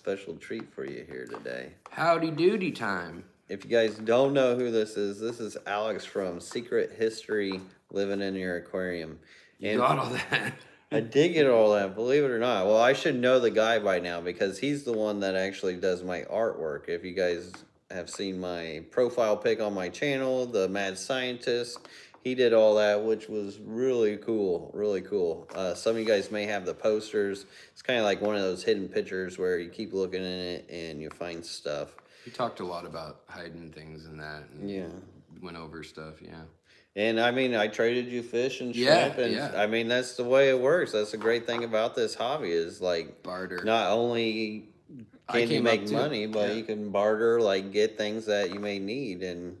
special treat for you here today. Howdy doody time. If you guys don't know who this is, this is Alex from Secret History Living in Your Aquarium. You got all that. I did get all that, believe it or not. Well, I should know the guy by now because he's the one that actually does my artwork. If you guys have seen my profile pic on my channel, the Mad Scientist, he did all that, which was really cool, really cool. Uh, some of you guys may have the posters. It's kind of like one of those hidden pictures where you keep looking in it and you find stuff. We talked a lot about hiding things and that. And Yeah. Went over stuff, yeah. And I mean, I traded you fish and Yeah, shrimp, and yeah. I mean that's the way it works. That's the great thing about this hobby is like Barter. not only can you make money, but yeah. you can barter, like get things that you may need, and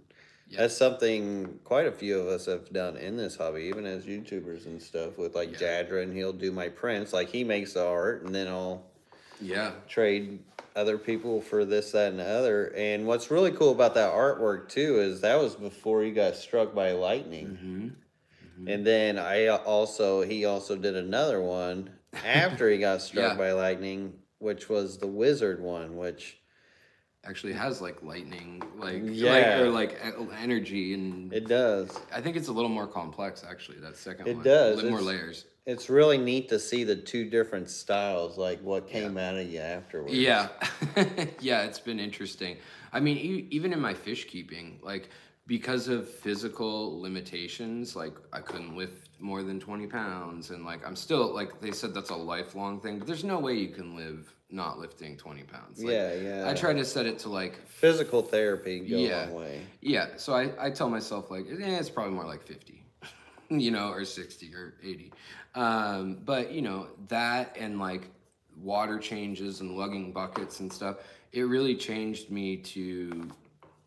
Yeah. that's something quite a few of us have done in this hobby, even as YouTubers and stuff. With like Yeah. Jadra, and he'll do my prints, like he makes the art, and then I'll Yeah. trade other people for this, that, and the other. And what's really cool about that artwork too is that was before you got struck by lightning. hmm And then I also he also did another one after he got struck Yeah. by lightning, which was the wizard one, which Actually has like lightning, like, Yeah. like or like e- energy, and it does. I think it's a little more complex. Actually, that second It one. does, A little more layers. It's really neat to see the two different styles, like what came out of you afterwards. Yeah, yeah, it's been interesting. I mean, e- even in my fish keeping, like because of physical limitations, like I couldn't lift more than twenty pounds, and like I'm still like they said that's a lifelong thing, but there's no way you can live not lifting twenty pounds. Like, Yeah, yeah. I try to set it to like Physical therapy go Yeah. way. yeah, so I, I tell myself like, eh, it's probably more like 50, you know, or 60 or 80. Um, but you know, that and like water changes and lugging buckets and stuff, it really changed me to,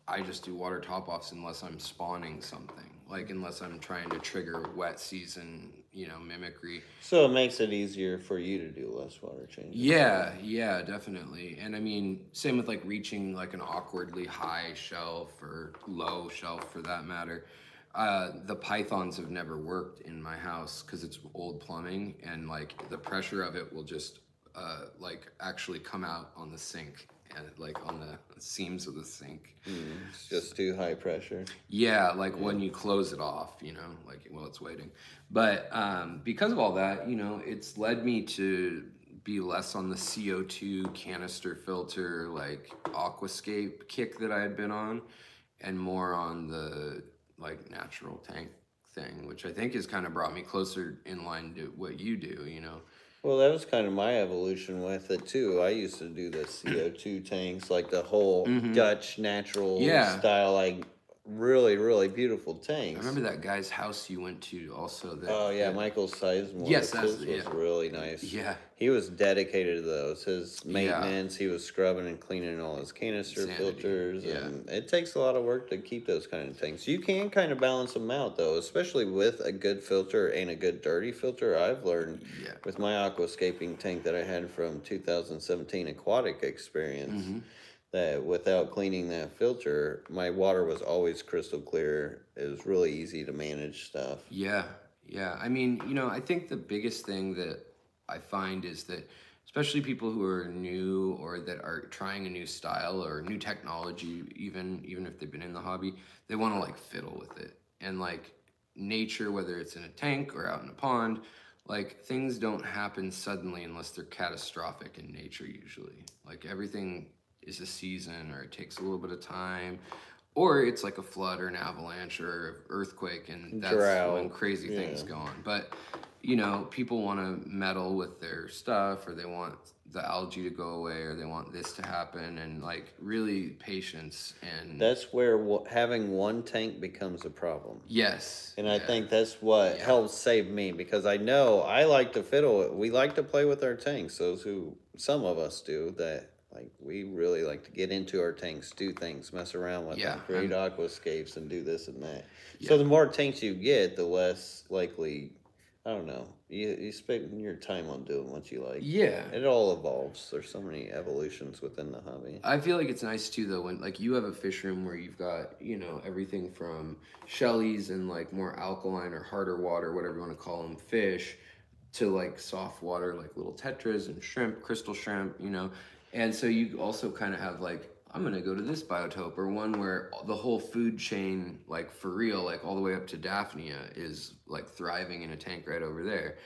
I just do water top offs unless I'm spawning something. Like unless I'm trying to trigger wet season, you know, mimicry. So it makes it easier for you to do less water changes. Yeah, yeah, definitely. And I mean, same with like reaching like an awkwardly high shelf or low shelf for that matter. Uh, the pythons have never worked in my house because it's old plumbing and like the pressure of it will just uh, like actually come out on the sink and like on the seams of the sink. Mm, just too high pressure. Yeah, like when you close it off, you know, like while it's waiting. But um, because of all that, you know, it's led me to be less on the CO2 canister filter, like aquascape kick that I had been on, and more on the like natural tank thing, which I think has kind of brought me closer in line to what you do, you know. Well, that was kind of my evolution with it too. I used to do the CO2 tanks, like the whole Dutch natural Mm-hmm. Yeah. style, like really, really beautiful tanks. I remember that guy's house you went to also. That, Oh yeah, that- Michael Sizemore. Yes, that's- was yeah. really nice. Yeah. He was dedicated to those. His maintenance, he was scrubbing and cleaning all his canister filters, yeah. and it takes a lot of work to keep those kind of things. You can kind of balance them out though, especially with a good filter and a good dirty filter. I've learned Yeah. with my aquascaping tank that I had from 2017 aquatic experience. Mm-hmm. That without cleaning that filter, my water was always crystal clear. It was really easy to manage stuff. Yeah, yeah. I mean, you know, I think the biggest thing that I find is that, especially people who are new or that are trying a new style or new technology, even even if they've been in the hobby, they want to like fiddle with it. And like nature, whether it's in a tank or out in a pond, like things don't happen suddenly unless they're catastrophic in nature. Usually, like everything is a season or it takes a little bit of time. Or it's like a flood or an avalanche or earthquake, and that's when crazy things go on. But you know, people want to meddle with their stuff, or they want the algae to go away, or they want this to happen, and like really patience and That's where w- having one tank becomes a problem. yes, And I yeah. think that's what Yeah. helps save me because I know I like to fiddle. We like to play with our tanks. Those who, some of us do that. Like we really like to get into our tanks, do things, mess around with Yeah, them, create aquascapes, and do this and that. So the more tanks you get, the less likely. I don't know. You you spend your time on doing what you like. yeah. It all evolves. There's so many evolutions within the hobby. I feel like it's nice too though when like you have a fish room where you've got you know everything from shellies and like more alkaline or harder water whatever you want to call them fish to like soft water like little tetras and shrimp crystal shrimp you know And so you also kind of have like, I'm gonna go to this biotope, or one where the whole food chain, like for real, like all the way up to Daphnia, is like thriving in a tank right over there.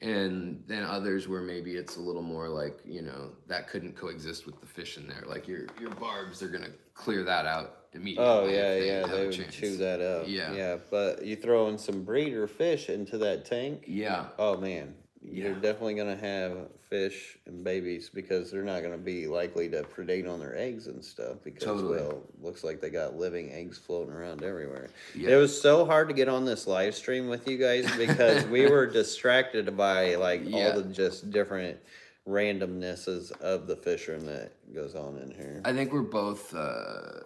And then others where maybe it's a little more like, you know, that couldn't coexist with the fish in there. Like your your barbs, they're gonna clear that out immediately. Oh yeah, they yeah, they would chance. chew that up. Yeah. yeah. But you throw in some breeder fish into that tank. Yeah. Oh man, you're Yeah. definitely gonna have fish and babies because they're not gonna be likely to predate on their eggs and stuff because Totally. well, looks like they got living eggs floating around everywhere. Yeah. It was so hard to get on this live stream with you guys because we were distracted by like Yeah. all the just different randomnesses of the fishing that goes on in here. I think we're both uh,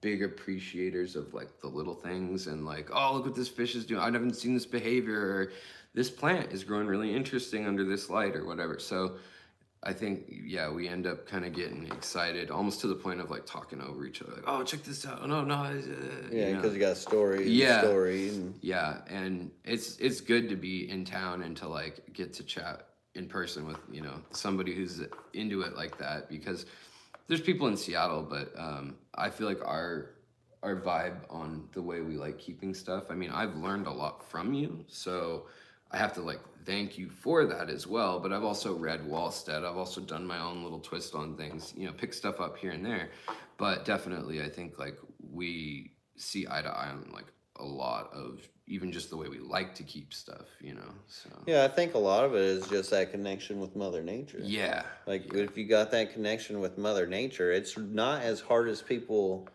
big appreciators of like the little things and like, oh, look what this fish is doing. I haven't seen this behavior. Or, this plant is growing really interesting under this light or whatever. So I think, yeah, we end up kind of getting excited almost to the point of like talking over each other. Like, oh, check this out. Oh, no, no. Uh, yeah, you know. because you got story, and Yeah. story, and Yeah, and it's it's good to be in town and to like get to chat in person with you know somebody who's into it like that because there's people in Seattle, but um, I feel like our our vibe on the way we like keeping stuff. I mean, I've learned a lot from you, so I have to like thank you for that as well. But I've also read Walstad. I've also done my own little twist on things. You know, pick stuff up here and there. But definitely, I think like we see eye to eye on like a lot of even just the way we like to keep stuff. You know, so yeah, I think a lot of it is just that connection with Mother Nature. yeah, Like yeah. if you got that connection with Mother Nature, it's not as hard as people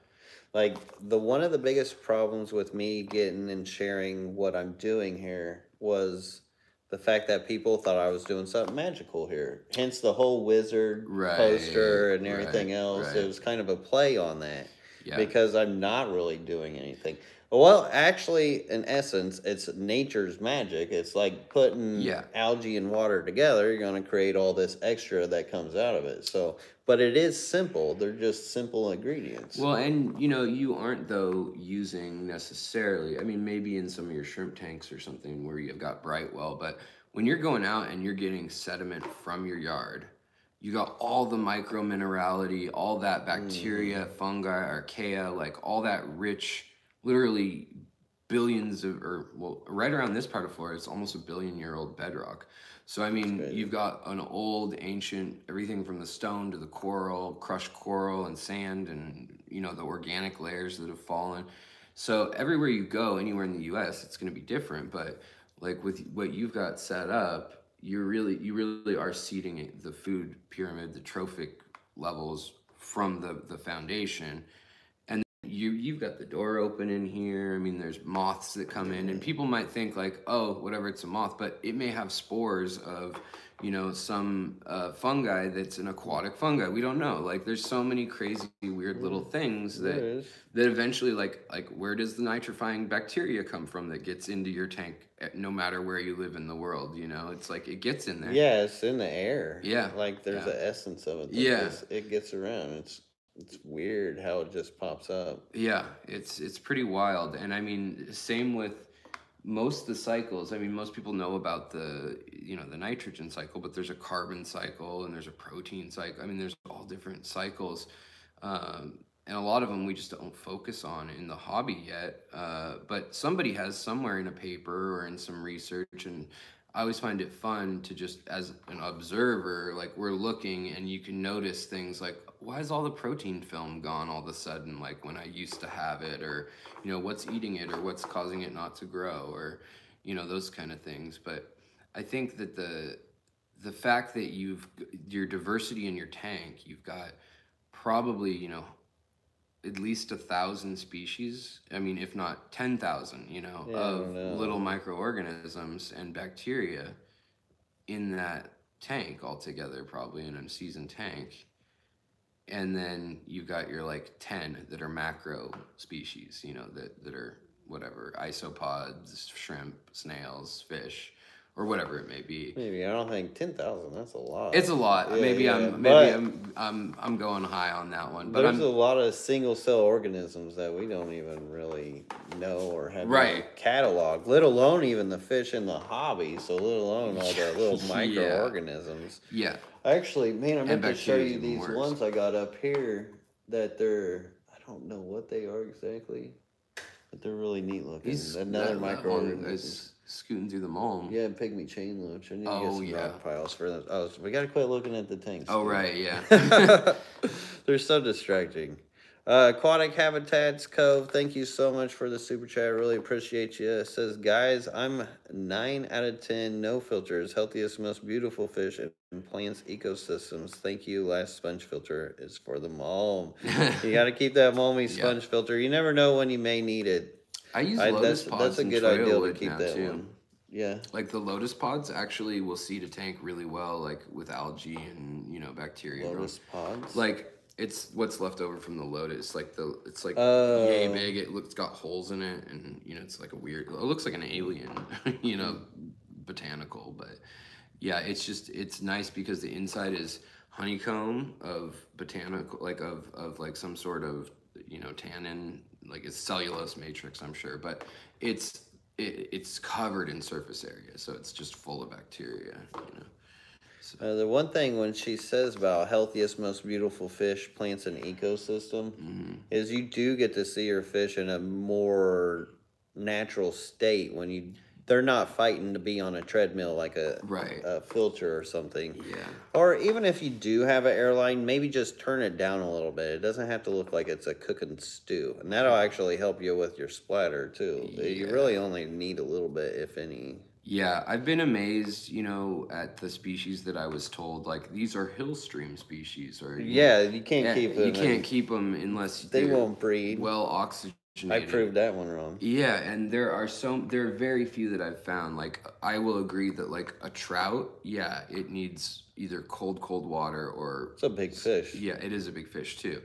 like the one of the biggest problems with me getting and sharing what I'm doing here was the fact that people thought I was doing something magical here. Hence the whole wizard Right, poster and everything right, else. right. It was kind of a play on that yeah. because I'm not really doing anything. Well, actually, in essence, it's nature's magic. It's like putting Yeah. algae and water together. You're going to create all this extra that comes out of it. So, but it is simple. They're just simple ingredients. Well, and you know, you aren't though using necessarily. I mean, maybe in some of your shrimp tanks or something where you've got Brightwell, but when you're going out and you're getting sediment from your yard, you got all the micro minerality, all that bacteria, mm. fungi, archaea, like all that rich, literally billions of, or well, right around this part of Florida, it's almost a billion year old bedrock. So I mean, you've got an old, ancient, everything from the stone to the coral, crushed coral and sand, and you know the organic layers that have fallen. So everywhere you go, anywhere in the U.S., it's going to be different. But like with what you've got set up, you're really, you really are seeding the food pyramid, the trophic levels from the the foundation you you've got the door open in here. I mean, there's moths that come in, and people might think like, oh, whatever, it's a moth, but it may have spores of, you know, some uh, fungi that's an aquatic fungi. We don't know. Like, there's so many crazy, weird little things that that eventually, like, like where does the nitrifying bacteria come from that gets into your tank? eh, No matter where you live in the world, you know, it's like it gets in there. Yeah, it's in the air. Yeah, Like there's yeah. an essence of it. Yeah. it gets around. It's it's weird how it just pops up. Yeah, it's it's pretty wild, and I mean, same with most of the cycles. I mean, most people know about the you know the nitrogen cycle, but there's a carbon cycle and there's a protein cycle. I mean, there's all different cycles, um, and a lot of them we just don't focus on in the hobby yet. Uh, but somebody has somewhere in a paper or in some research, and I always find it fun to just as an observer, like we're looking and you can notice things like why is all the protein film gone all of a sudden like when I used to have it? Or you know what's eating it? Or what's causing it not to grow? Or you know those kind of things. But I think that the the fact that you've your diversity in your tank you've got probably you know at least a thousand species i mean if not 10000 you know Yeah, of know. little microorganisms and bacteria in that tank altogether probably in a seasoned tank and then you've got your like 10 that are macro species you know that, that are whatever isopods shrimp snails fish or whatever it may be. Maybe I don't think ten thousand. That's a lot. It's a lot. Yeah, maybe yeah, I'm maybe I'm I'm I'm going high on that one, but There's I'm a lot of single cell organisms that we don't even really know or have Right. catalog, let alone even the fish in the hobby. So let alone all the little Yeah. microorganisms. yeah. Actually, man, I meant to show you these worse. ones I got up here that they're I don't know what they are exactly, but they're really neat looking. He's Another that- that microorganism. one is scooting through the mulm. Yeah, pygmy chain loach. I need to Oh, get some yeah. rock piles for them. Oh, so we gotta quit looking at the tanks. Oh dude. right, yeah. They're so distracting. Uh, Aquatic Habitats Cove, thank you so much for the super chat. I really appreciate you. It says, guys, I'm nine out of ten, no filters, healthiest, most beautiful fish and plants ecosystems. Thank you. Last sponge filter is for the mulm. you got to keep that Yeah. sponge filter. You never know when you may need it. I use I, lotus that's pods that's a good idea to keep that too. one. Yeah. Like the lotus pods actually will seed a tank really well, like with algae and you know bacteria. Lotus pods. Like it's what's left over from the lotus. Like the it's like Oh. yay big. It looks got holes in it, and you know it's like a weird. It looks like an alien, you know, botanical. But yeah, it's just it's nice because the inside is honeycomb of botanical, like of of like some sort of you know tannin, like it's cellulose matrix, I'm sure, but it's it, it's covered in surface area, so it's just full of bacteria. You know. Uh, the one thing when she says about healthiest, most beautiful fish, plants, and ecosystem Mm-hmm. is you do get to see your fish in a more natural state when you they're not fighting to be on a treadmill like a Right. a filter or something. Yeah. Or even if you do have an airline, maybe just turn it down a little bit. It doesn't have to look like it's a cooking stew, and that'll actually help you with your splatter too. You really only need a little bit, if any. Yeah, I've been amazed, you know, at the species that I was told like these are hill stream species, or you know, Yeah, you can't yeah, keep them. you can't keep them unless They won't breed. well oxygenated. I proved that one wrong. Yeah, and there are so there are very few that I've found. Like I will agree that like a trout, yeah, it needs either cold cold water or It's a big fish. yeah, it is a big fish too.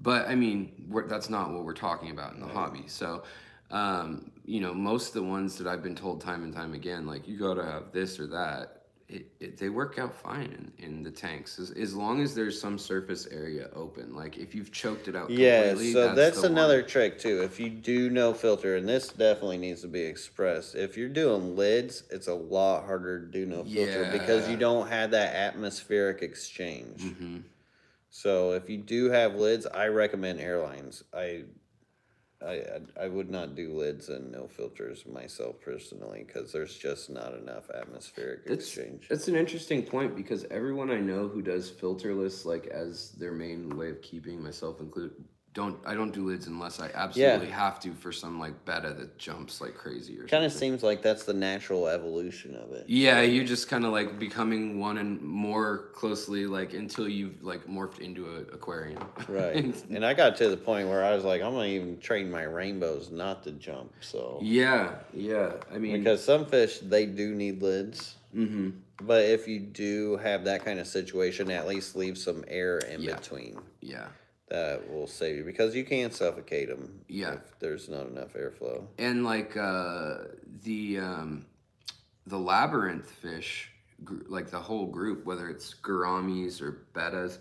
But I mean, we're, that's not what we're talking about in the hobby. So, um, you know, most of the ones that I've been told time and time again, like you got to have this or that, it, it, they work out fine in, in the tanks as, as long as there's some surface area open. Like if you've choked it out Yeah, so that's, the another one. trick too. If you do no filter, and this definitely needs to be expressed. If you're doing lids, it's a lot harder to do no filter because you don't have that atmospheric exchange. Mhm. So if you do have lids, I recommend airlines. I I I- would not do lids and no filters myself personally because there's just not enough atmospheric That's, exchange. that's an interesting point because everyone I know who does filterless like as their main way of keeping myself included don't I don't do lids unless I absolutely have to for some like betta that jumps like crazy or Kind of seems like that's the natural evolution of it. Yeah, you're just kind of like becoming one and more closely like until you've like morphed into an aquarium. Right. and I got to the point where I was like, I'm gonna even train my rainbows not to jump. So yeah, yeah. I mean, because some fish they do need lids. Mm-hmm. But if you do have that kind of situation, at least leave some air in Yeah. between. yeah. That will save you because you can suffocate them. Yeah. If there's not enough airflow. and like uh, the um, the labyrinth fish, gr- like the whole group, whether it's gouramis or bettas,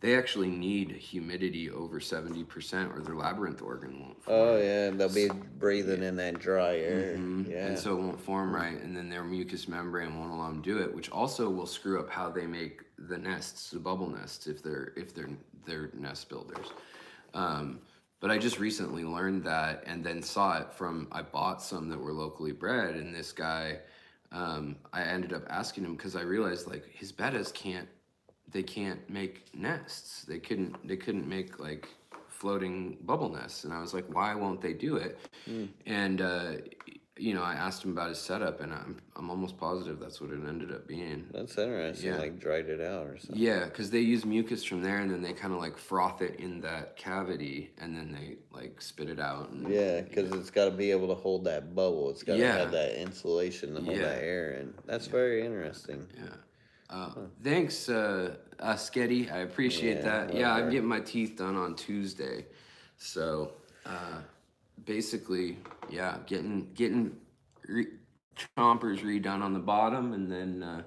they actually need humidity over seventy percent, or their labyrinth organ won't. Form. Oh yeah, they'll be breathing in that dry air. Mhm. Yeah. And so it won't form right, and then their mucous membrane won't allow them to do it, which also will screw up how they make the nests, the bubble nests, if they're if they're they're nest builders. Um, but I just recently learned that, and then saw it from I bought some that were locally bred, and this guy, um, I ended up asking him because I realized like his bettas can't, they can't make nests. They couldn't they couldn't make like floating bubble nests, and I was like, why won't they do it? And uh, you know, I asked him about his setup, and I'm I'm almost positive that's what it ended up being. That's interesting. Yeah. Like dried it out or something. Yeah, because they use mucus from there, and then they kind of like froth it in that cavity, and then they like spit it out. And, Yeah, because it's got to be able to hold that bubble. It's got to Yeah. have that insulation to hold Yeah. that air and That's very interesting. Yeah. Uh, thanks, uh, uh, Sketty. I appreciate that. Yeah, I'm getting my teeth done on Tuesday, so uh, basically, yeah, getting getting re- chompers redone on the bottom, and then uh,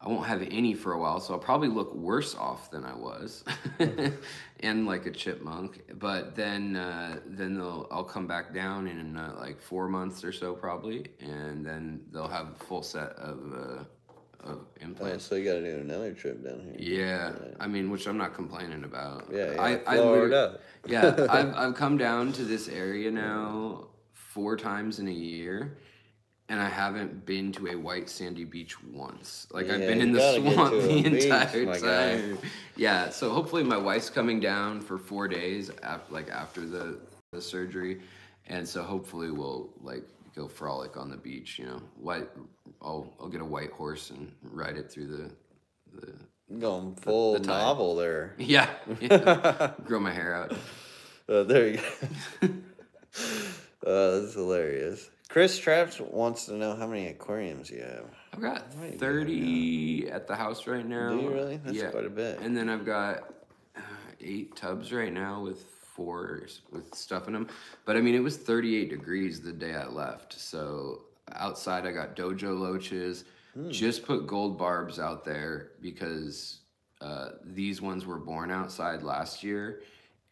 I won't have any for a while, so I'll probably look worse off than I was, and like a chipmunk. But then, uh, then they'll I'll come back down in uh, like four months or so probably, and then they'll have a full set of uh, of Yeah, implants. so you gotta do another trip down here. Yeah, I mean, which I'm not complaining about. Yeah, yeah, I, I Florida. literally- yeah, I've I've come down to this area now four times in a year, and I haven't been to a white sandy beach once. Like I've been in the swamp to the beach, entire guy. time. Yeah, so hopefully my wife's coming down for four days after like after the the surgery, and so hopefully we'll like go frolic on the beach. You know, white. I'll I'll get a white horse and ride it through the the Going full tide. novel there. yeah, yeah. grow my hair out. Uh, there you go. uh, that's hilarious. Chris Traps wants to know how many aquariums you have. I've got Right, 30 at the house right now. Do you really? That's yeah. quite a bit. And then I've got uh, eight tubs right now with four with stuff in them. But I mean, it was 38 degrees the day I left. So outside, I got dojo loaches. Hmm. Just put gold barbs out there because uh, these ones were born outside last year.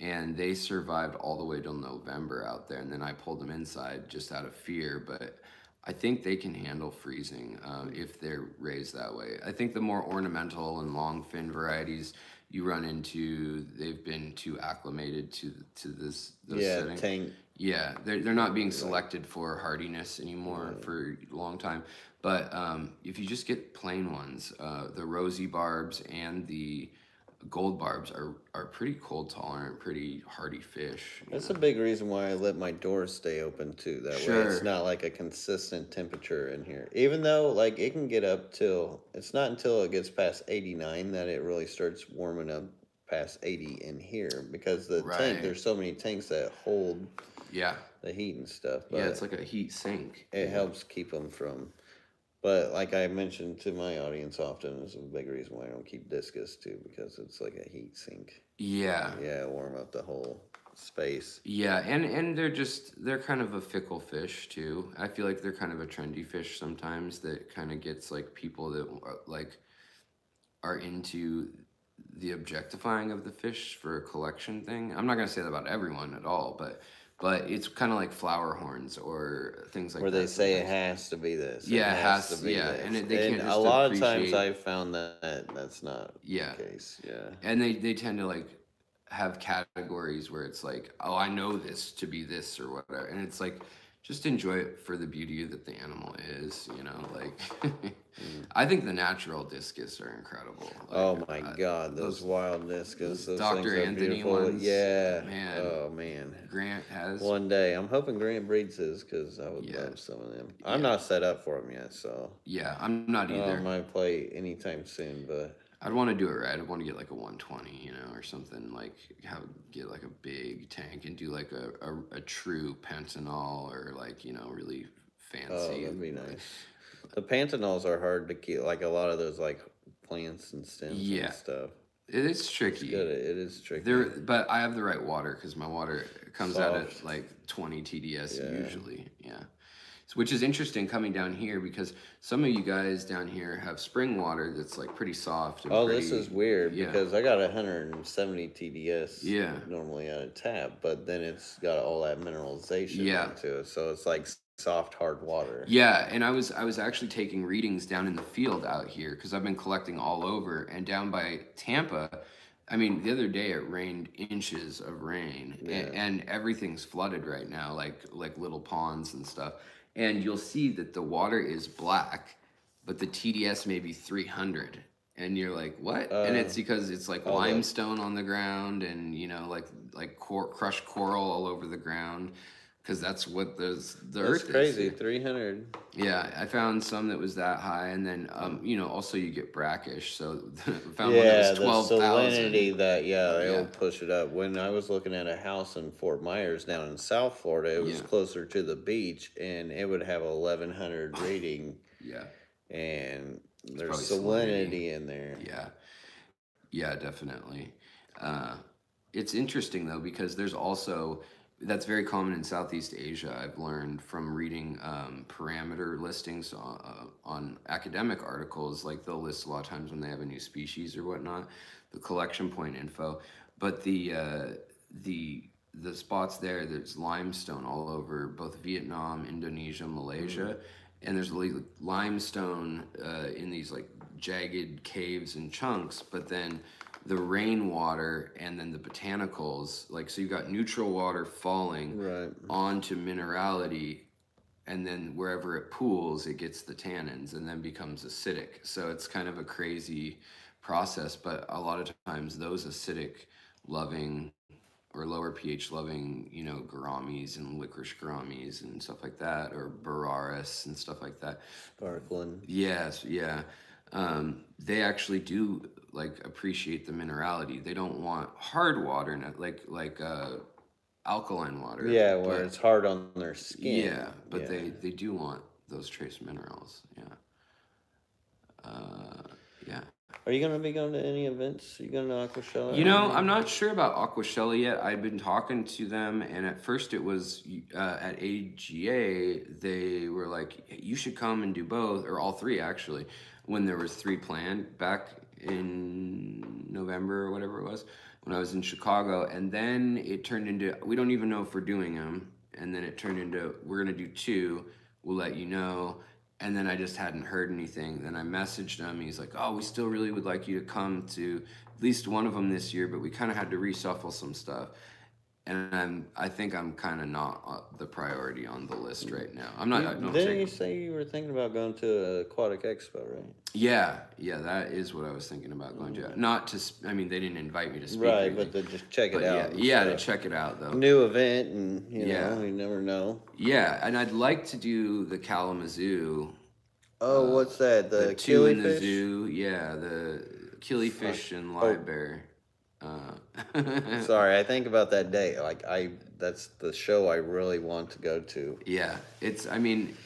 And they survived all the way till November out there, and then I pulled them inside just out of fear. But I think they can handle freezing uh, if they're raised that way. I think the more ornamental and long fin varieties you run into, they've been too acclimated to to this those yeah, tank. Yeah, they're, they're not being selected for hardiness anymore for a long time. But um, if you just get plain ones, uh, the rosy barbs and the gold barbs are, are pretty cold tolerant, pretty hardy fish. That's know. a big reason why I let my doors stay open too. That way it's not like a consistent temperature in here. Even though like it can get up till it's not until it gets past 89 that it really starts warming up past 80 in here because the Right. tank there's so many tanks that hold yeah, the heat and stuff. But yeah, it's like a heat sink. it helps keep them from. But like I mentioned to my audience often, is a big reason why I don't keep discus too because it's like a heat sink. Yeah, Yeah, warm up the whole space. Yeah, and and they're just they're kind of a fickle fish too. I feel like they're kind of a trendy fish sometimes that kind of gets like people that uh, like are into the objectifying of the fish for a collection thing. I'm not gonna say that about everyone at all, but but it's kind of like flower horns or things like Where that. Where they say it has to be this. Yeah, it has to- be yeah, and it- they can't a just lot of times I've found that that's not Yeah. the case. Yeah. and they they tend to like have categories where it's like oh i know this to be this or whatever and it's like just enjoy it for the beauty that the animal is you know like i think the natural discus are incredible Like, Oh my uh, God, those, wild discus, those Dr. things are Anthony beautiful. ones, Yeah. man. Oh man. grant has One day, I'm hoping Grant breeds his because I would Yeah. love some of them. I'm Yeah. not set up for them yet, so yeah i'm not I either might play anytime soon. But i'd want to do it right i'd want to get like a 120 you know or something like have get like a big tank and do like a, a, a true Pantanal or like you know really fancy. oh, fancy that'd be nice. The Pantanals are hard to keep. Like a lot of those, like plants and stems Yeah. and stuff. it is tricky it is tricky. There, but I have the right water because my water comes out at like 20 TDS Yeah. usually. Yeah. Which is interesting coming down here because some of you guys down here have spring water that's like pretty soft. And Oh, pretty, this is weird yeah. because I got 170 TDS Yeah. normally out of tap, but then it's got all that mineralization Yeah. into it, so it's like soft, hard water. Yeah, and I was I was actually taking readings down in the field out here because I've been collecting all over and down by Tampa. I mean, the other day it rained inches of rain, a- Yeah. and, everything's flooded right now, like like little ponds and stuff. And you'll see that the water is black, but the TDS may be three hundred, and you're like, what? and Uh, it's because it's like the- limestone on the ground, and you know, like like cor- crushed coral all over the ground. Because that's what those the That's earth crazy. is. 300. Yeah, I found some that was that high, and then um, you know, also you get brackish. So I found one yeah, that was the salinity thousand. that yeah, Yeah. it'll push it up. When I was looking at a house in Fort Myers down in South Florida, it was Yeah. closer to the beach, and it would have 1100 reading, Yeah, and there's probably salinity in there. yeah, yeah, definitely. Uh, it's interesting though because there's also that's very common in Southeast Asia. I've learned from reading um, parameter listings on, uh, on academic articles. Like they'll list a lot of times when they have a new species or whatnot, the collection point info. But the uh, the the spots there, there's limestone all over both Vietnam, Indonesia, Malaysia, and there's li- limestone uh, in these like jagged caves and chunks. But then the rainwater and then the botanicals, like so, you've got neutral water falling Right. onto minerality and then wherever it pools it gets the tannins and then becomes acidic so it's kind of a crazy process but a lot of times those acidic loving or lower ph loving you know gouramis and licorice gouramis and stuff like that or Boraras and stuff like that Sparkling. Yes, yeah. Um, they actually do like appreciate the minerality. They don't want hard water, like like uh, alkaline water. Yeah, where but- it's hard on their skin. yeah, but Yeah. they they do want those trace minerals. Yeah. Uh, yeah. Are you gonna be going to any events? you going to Aquashella? You know, I'm not sure about Aquashella yet. I've been talking to them, and at first it was uh, at AGA. They were like, "You should come and do both, or all three actually." When there was three planned back in November or whatever it was, when I was in Chicago, and then it turned into we don't even know if we're doing them, and then it turned into we're gonna do two. We'll let you know and then I just hadn't heard anything. Then I messaged him. He's like, "Oh, we still really would like you to come to at least one of them this year, but we kind of had to reshuffle some stuff." And I'm, I think I'm kind of not uh, the priority on the list right now. I'm not. Don't Didn't you say you were thinking about going to Aquatic Expo, right? yeah, yeah, that is what I was thinking about going to. Not to. sp- I mean, they didn't invite me to speak. Right, but to just check it but out. yeah, yeah, to check it out though. New event, and you Yeah. know, you never know. Yeah, and I'd like to do the Kalamazoo Oh, what's that? The, Uh, the two in the killifish? zoo. Yeah, the killifish and live bear. Uh, Sorry, I think about that day. Like I, that's the show I really want to go to. yeah, it's. I mean,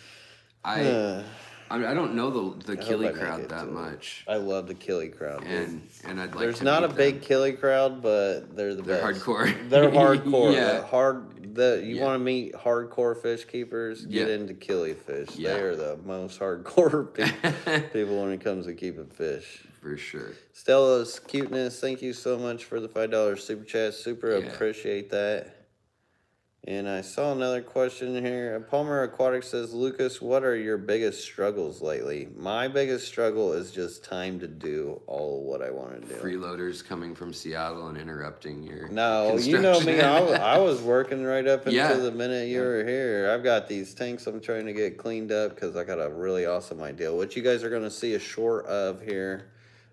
I Uh, I, mean, I don't know the the I killie crowd that much, I love the killie crowd. dude. and and I'd like. There's not a big them. killie crowd, but they're the They're best. hardcore. They're hardcore. Yeah. The hard. The you Yeah. want to meet hardcore fish keepers? Get Yeah. into killie fish. Yeah. They are the most hardcore pe- people when it comes to keeping fish. for sure. Stella's cuteness. Thank you so much for the five dollars super chat. Super appreciate that. And I saw another question here. Palmer Aquatic says, Lucas, what are your biggest struggles lately? My biggest struggle is just time to do all what I want to do. Freeloaders coming from Seattle and interrupting your. No, you know me. I. I was working right up until Yeah. the minute you were here. I've got these tanks I'm trying to get cleaned up because I got a really awesome idea, which you guys are going to see a short of here.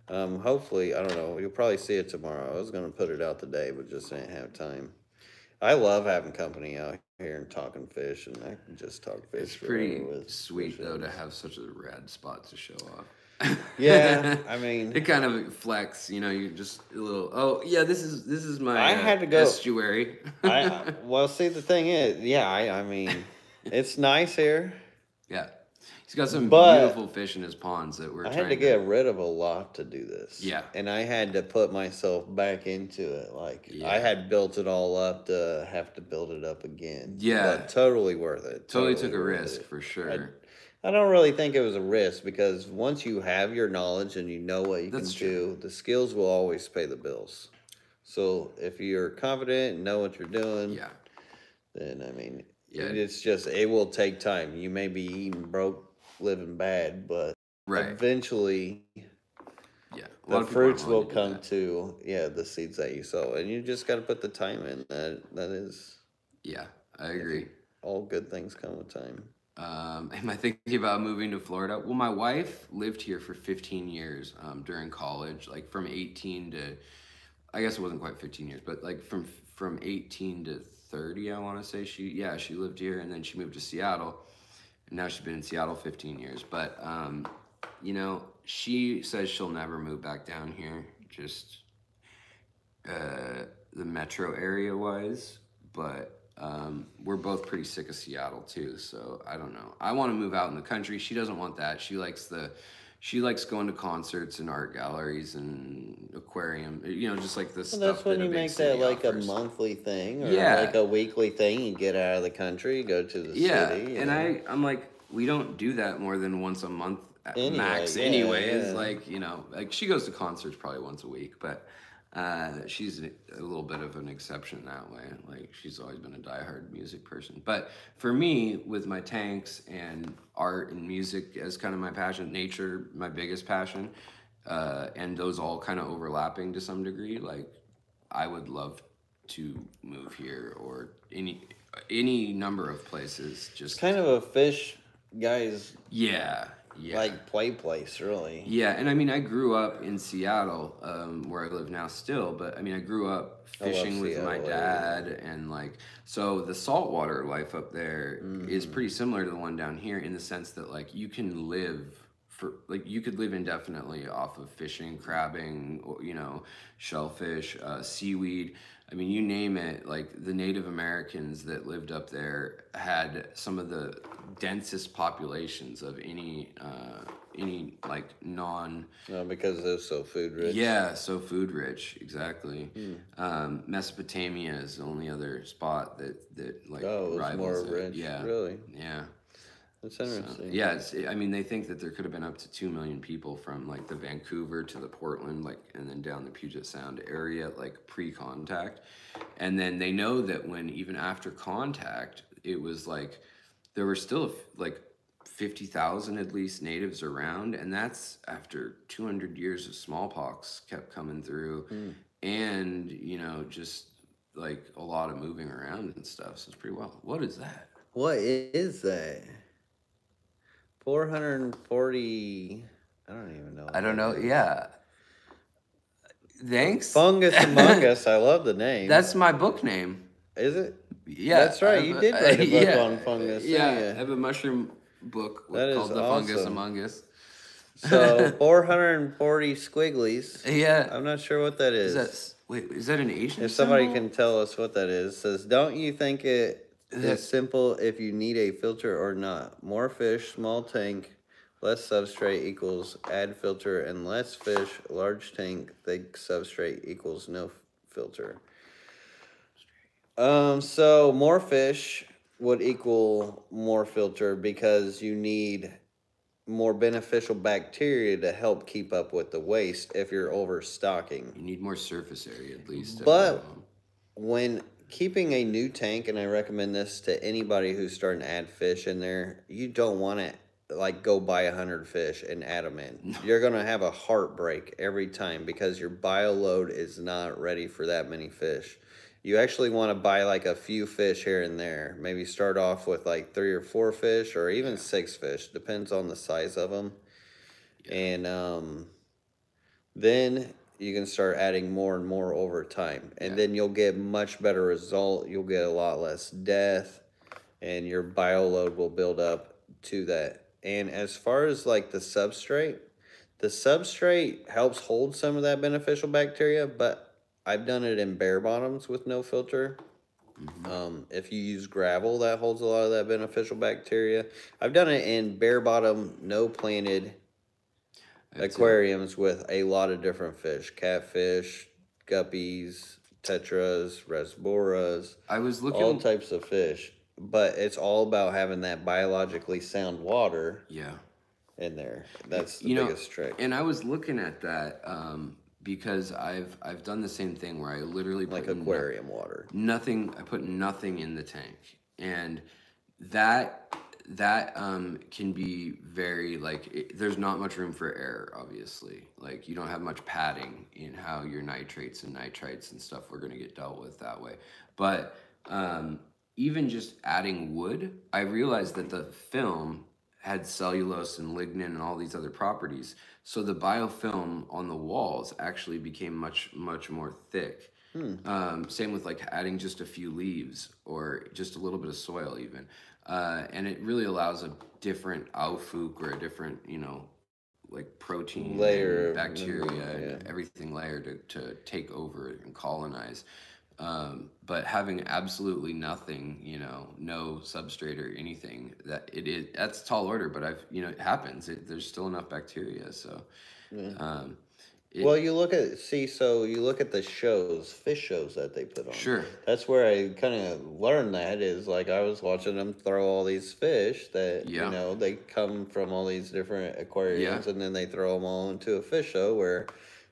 Um, hopefully, I don't know. You'll probably see it tomorrow. I was going to put it out today, but just didn't have time. I love having company out here and talking fish, and I can just talk fish. It's pretty sweet though to have such a rad spot to show off. Yeah, I mean, it kind of flex, you know. You just a little. Oh yeah, this is this is my. I uh, had to go- estuary. I well, see, the thing is, yeah, I, I mean, it's nice here. yeah, he's got some But- beautiful fish in his ponds that we're I trying had to get rid of a lot to do this. Yeah. And I had to put myself back into it. Like I had built it all up to have to build it up again. Yeah. But totally worth it. Totally took a risk it. for sure. I don't really think it was a risk because once you have your knowledge and you know what you That's can do, the skills will always pay the bills. So if you're confident and know what you're doing, yeah, then I mean, Yeah. it's just it will take time. You may be eating broke, living bad, but right. eventually Yeah, the of people aren't fruits will to come to yeah the seeds that you sow, and you just got to put the time in. That that is Yeah, I agree. all good things come with time. Um, am I thinking about moving to Florida? Well, my wife lived here for 15 years um, during college, like from 18 to, I guess it wasn't quite 15 years, but like from from 18 to 30, I want to say she, yeah, she lived here, and then she moved to Seattle, now she's been in Seattle 15 years. But um, you know, she says she'll never move back down here, just uh, the metro area wise, but um, we're both pretty sick of Seattle too. So I don't know. I want to move out in the country. She doesn't want that. She likes the she likes going to concerts and art galleries and aquarium. You know, just like the Well, stuff. that's when that you make that like offers. a monthly thing or Yeah. like a weekly thing. You get out of the country, go to the Yeah, city. you and know. I I'm like we don't do that more than once a month at Anyway, max. yeah, Anyways, yeah. like you know, like she goes to concerts probably once a week, but uh, she's a, little bit of an exception that way. Like she's always been a diehard music person. But for me, with my tanks and art and music as kind of my passion, nature my biggest passion, uh, and those all kind of overlapping to some degree. Like I would love to move here or any any number of places. Just kind of a fish guy's yeah, yeah. like play place, really. yeah, and I mean, I grew up in Seattle, um, where I live now still, but I mean, I grew up fishing with my dad, and like, so the saltwater life up there is Mm. pretty similar to the one down here in the sense that, like, you can live for, like, you could live indefinitely off of fishing, crabbing, or, you know, shellfish, uh, seaweed. I mean, you name it, like the Native Americans that lived up there had some of the densest populations of any uh, any like non No, because they're so food rich. yeah so food rich exactly um, Mesopotamia is the only other spot that that like Oh, it was more it. rich. yeah Really? yeah That's so, interesting. yeah, it's, I mean, they think that there could have been up to two million people from like the Vancouver to the Portland, like, and then down the Puget Sound area, like pre-contact, and then they know that when even after contact, it was like there were still like fifty thousand at least natives around, and that's after two hundred years of smallpox kept coming through, mm. and you know just like a lot of moving around and stuff. So it's pretty well. What is that? What is that? 440. I don't even know. I don't know. Yeah. Thanks. Fungus Among Us. I love the name. That's my book name. Is it? Yeah. That's right, you did write a book yeah, on fungus, Yeah. I have a mushroom book That is called The Fungus awesome. Among Us. So 440 squigglies. Yeah. I'm not sure what that Is is. that wait? Is that an Asian? if somebody symbol? can tell us what that is, says, don't you think it Is simple if you need a filter or not? More fish, small tank, less substrate equals add filter, and less fish, large tank, thick substrate equals no filter. Um, so more fish would equal more filter because you need more beneficial bacteria to help keep up with the waste if you're overstocking. You need more surface area at least. But- When keeping a new tank, and I recommend this to anybody who's starting to add fish in there, you don't want to like go buy a hundred fish and add them in. You're gonna have a heartbreak every time because your bio load is not ready for that many fish. You actually want to buy like a few fish here and there. Maybe start off with like three or four fish, or even six fish. Depends on the size of them. And um, then you can start adding more and more over time. And Yeah. then you'll get much better result you'll get a lot less death and your bio load will build up to that. And as far as like the substrate the substrate helps hold some of that beneficial bacteria but i've done it in bare bottoms with no filter. Um, if you use gravel that holds a lot of that beneficial bacteria. I've done it in bare bottom no planted aquariums with a lot of different fish. Catfish guppies tetras rasboras I was looking. all types of fish. But it's all about having that biologically sound water yeah. in there. That's the You know, biggest trick. And I was looking at that um, because I've I've done the same thing where I literally like put no- aquarium water. nothing i put nothing in the tank. And that that um can be very like it, there's not much room for error obviously. Like you don't have much padding in how your nitrates and nitrites and stuff are going to get dealt with that way. But um even just adding wood i realized that the film had cellulose and lignin and all these other properties. So the biofilm on the walls actually became much much more thick. Um, same with like adding just a few leaves or just a little bit of soil even. Uh, and it really allows a different aufwuchs or a different, you know, like protein Layer and bacteria and yeah. everything layer to, to take over and colonize. Um, but having absolutely nothing, you know, no substrate or anything, that it is that's tall order. But I've you know it happens. It, there's still enough bacteria, so. Um, it- Well, you look at see, so you look at the shows, fish shows that they put on. Sure. That's where I kind of learned that is like I was watching them throw all these fish that Yeah. you know they come from all these different aquariums and then they throw them all into a fish show where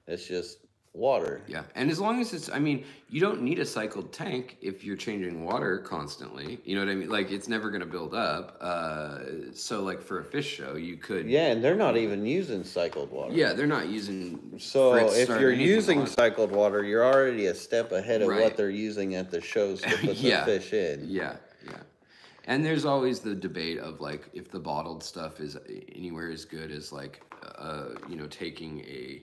it's just water. Yeah, and as long as it's, I mean, you don't need a cycled tank if you're changing water constantly. You know what I mean? Like it's never gonna build up. Uh, so like for a fish show, you could. Yeah, and they're not even using cycled water. Yeah, they're not using. So if you're using on- cycled water, you're already a step ahead of Right. what they're using at the shows to put Yeah. the fish in. Yeah, yeah. And there's always the debate of like if the bottled stuff is anywhere as good as like uh, you know taking a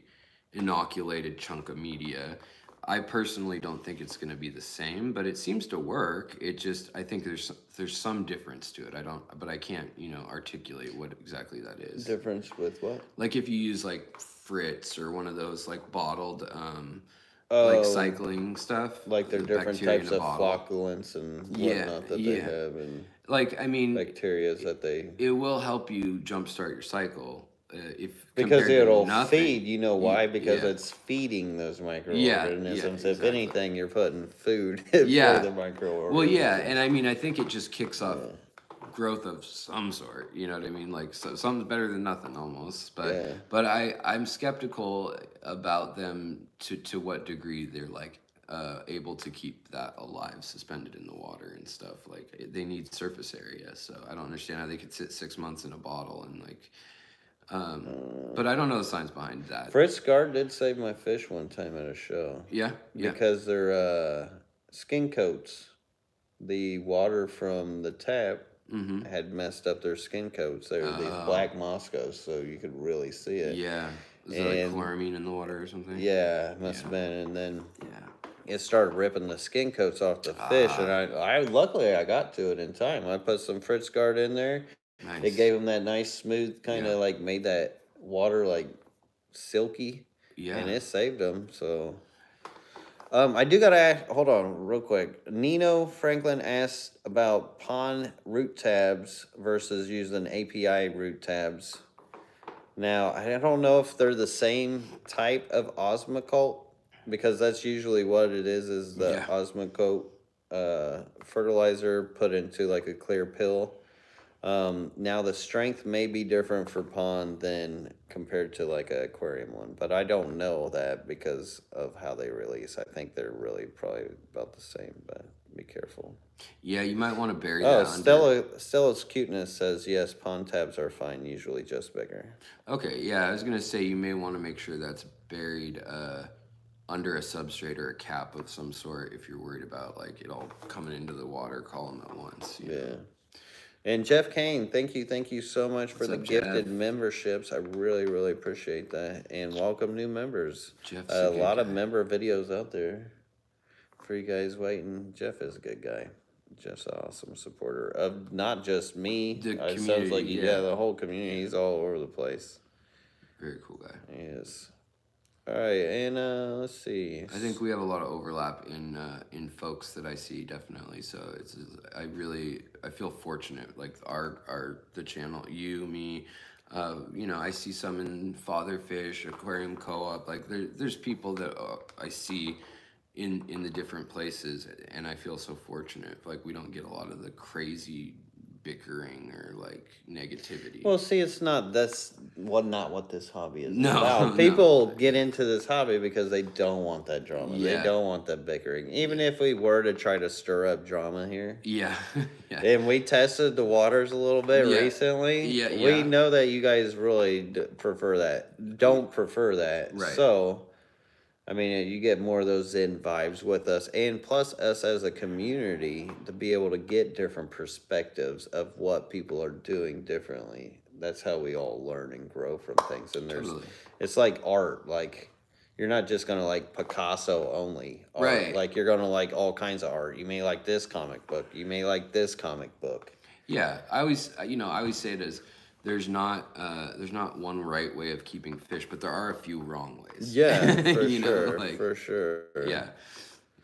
inoculated chunk of media. I personally don't think it's going to be the same, but it seems to work. It just I think there's there's some difference to it. I don't, but I can't you know articulate what exactly that is. Difference with what? Like if you use like Fritz or one of those like bottled um, Oh, like cycling stuff, like they're the different types of bottle. flocculants and Yeah, whatnot that they yeah. have and Like I mean, bacterias that they it will help you jumpstart your cycle uh, if because it'll nothing. feed. You know why? Because yeah. it's feeding those yeah, microorganisms. If anything, you're putting food Yeah. for the microorganisms. Well, yeah, and I mean, I think it just kicks off growth of some sort. You know what I mean? Like so, something's better than nothing almost. But Yeah. but I I'm skeptical about them to to what degree they're like. Uh, able to keep that alive, suspended in the water and stuff. Like they need surface area, so I don't understand how they could sit six months in a bottle and like. Um, but I don't know the science behind that. Fritz Guard did save my fish one time at a show. yeah, yeah, because their uh, skin coats, the water from the tap hmm had messed up their skin coats. They were these Oh. black Moscows, so you could really see it. yeah. Is there like And- chloramine in the water or something? Yeah, must have been. And then Yeah. it started ripping the skin coats off the fish, and Ah. I, I luckily I got to it in time. I put some Fritz Guard in there. Nice. It gave them that nice smooth kind of Yeah. like made that water like silky. yeah. and it saved them. So, um, I do gotta ask. Hold on, real quick. Nino Franklin asked about pond root tabs versus using API root tabs. Now, I don't know if they're the same type of osmocote because that's usually what it is. Is the Yeah. osmocote uh, fertilizer put into like a clear pill? Um, now the strength may be different for pond than compared to like a aquarium one, but I don't know that because of how they release. I think they're really probably about the same, but be careful. Yeah, you might want to bury Oh, that under. Stella Stella's cuteness says yes, pond tabs are fine, usually just bigger. Okay, yeah, I was gonna say you may want to make sure that's buried uh, under a substrate or a cap of some sort if you're worried about like it all coming into the water column at once. you know? And Jeff Kane, thank you, thank you so much for What's the up, gifted Jeff? memberships. I really, really appreciate that. And welcome new members. Jeff's a a lot of member videos out there for you guys waiting. Jeff is a good guy. Jeff's an awesome supporter of not just me. The it sounds like yeah. yeah. the whole community. He's all over the place. Very cool guy. He is. All right, and uh, let's see. I think we have a lot of overlap in uh, in folks that I see definitely. So it's I really I feel fortunate. Like our our the channel, you, me, uh, you know, I see some in Father Fish, Aquarium Co-op. Like there there's people that uh, I see in in the different places, and I feel so fortunate. Like we don't get a lot of the crazy bickering or like negativity. Well, see, it's not that's what not what this hobby is No, about. no. People get into this hobby because they don't want that drama. They don't want that bickering. Even if we were to try to stir up drama here, yeah, yeah. and we tested the waters a little bit Yeah. recently, Yeah, yeah, we know that you guys really d- prefer that. Don't prefer that. Right. So. I mean, you get more of those Zen vibes with us, and plus us as a community to be able to get different perspectives of what people are doing differently. That's how we all learn and grow from things. And there's, Totally. it's like art. Like you're not just gonna like Picasso only, art. Right. Like you're gonna like all kinds of art. You may like this comic book. You may like this comic book. Yeah, I always, you know, I always say it as there's not uh, there's not one right way of keeping fish, but there are a few wrong ways. Yeah, for You know, sure, like- for sure. Yeah.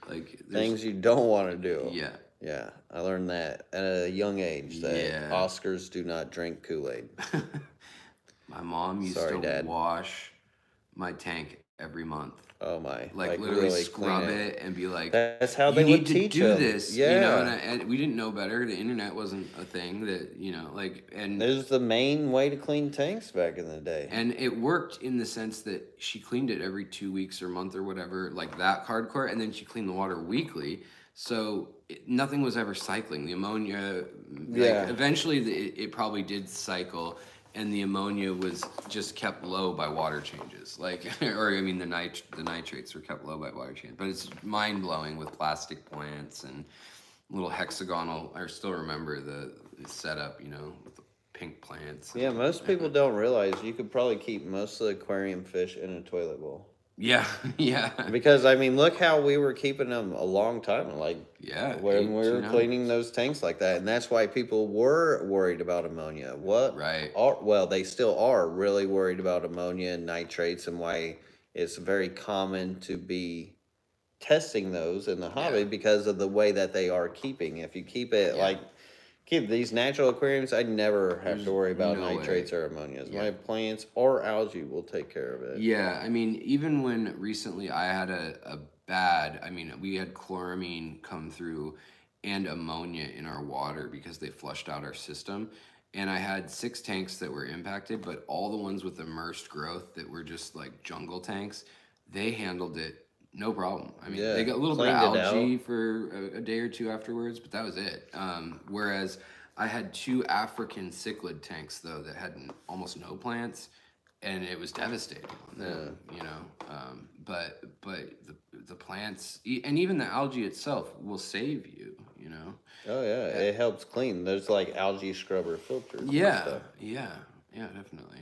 Like Things you don't want to do. Yeah. Yeah, I learned that at a young age that Yeah. Oscars do not drink Kool Aid. My mom used Sorry, to Dad. wash my tank every month. Oh my! Like, literally scrub it. and be like, That's how you they need would to teach do them. this. Yeah, You know, and, I, and we didn't know better. The internet wasn't a thing that, you know, like, and it was the main way to clean tanks back in the day. And it worked in the sense that she cleaned it every two weeks or month or whatever, like that hardcore, and then she cleaned the water weekly. So it, nothing was ever cycling. The ammonia, like, Yeah. eventually the, it, it probably did cycle, and the ammonia was just kept low by water changes. Like, or I mean, the nit the nitrates were kept low by water changes. But it's mind blowing with plastic plants and little hexagonal. I still remember the, the setup, you know, with the pink plants. yeah, most people don't realize you could probably keep most of the aquarium fish in a toilet bowl. Yeah, yeah, Because I mean, look how we were keeping them a long time, like yeah. when we were cleaning those tanks like that, and that's why people were worried about ammonia. What? Right. Are, well, they still are really worried about ammonia and nitrates, and why it's very common to be testing those in the hobby Yeah. because of the way that they are keeping. If you keep it Yeah. like keep these natural aquariums, I never have to worry about no way. nitrates or ammonias. Yeah. My plants or algae will take care of it. Yeah, I mean, even when recently I had a, a bad, I mean, we had chloramine come through and ammonia in our water because they flushed out our system. And I had six tanks that were impacted, but all the ones with immersed growth that were just like jungle tanks, they handled it no problem. I mean, Yeah, they got a little bit of algae for a, a day or two afterwards, but that was it. Um, whereas I had two African cichlid tanks though that had almost no plants, and it was devastating on them. You know, um, but but the the plants and even the algae itself will save you. You know. Oh yeah, it helps clean. There's like algae scrubber filters. Yeah, stuff. yeah, yeah, definitely.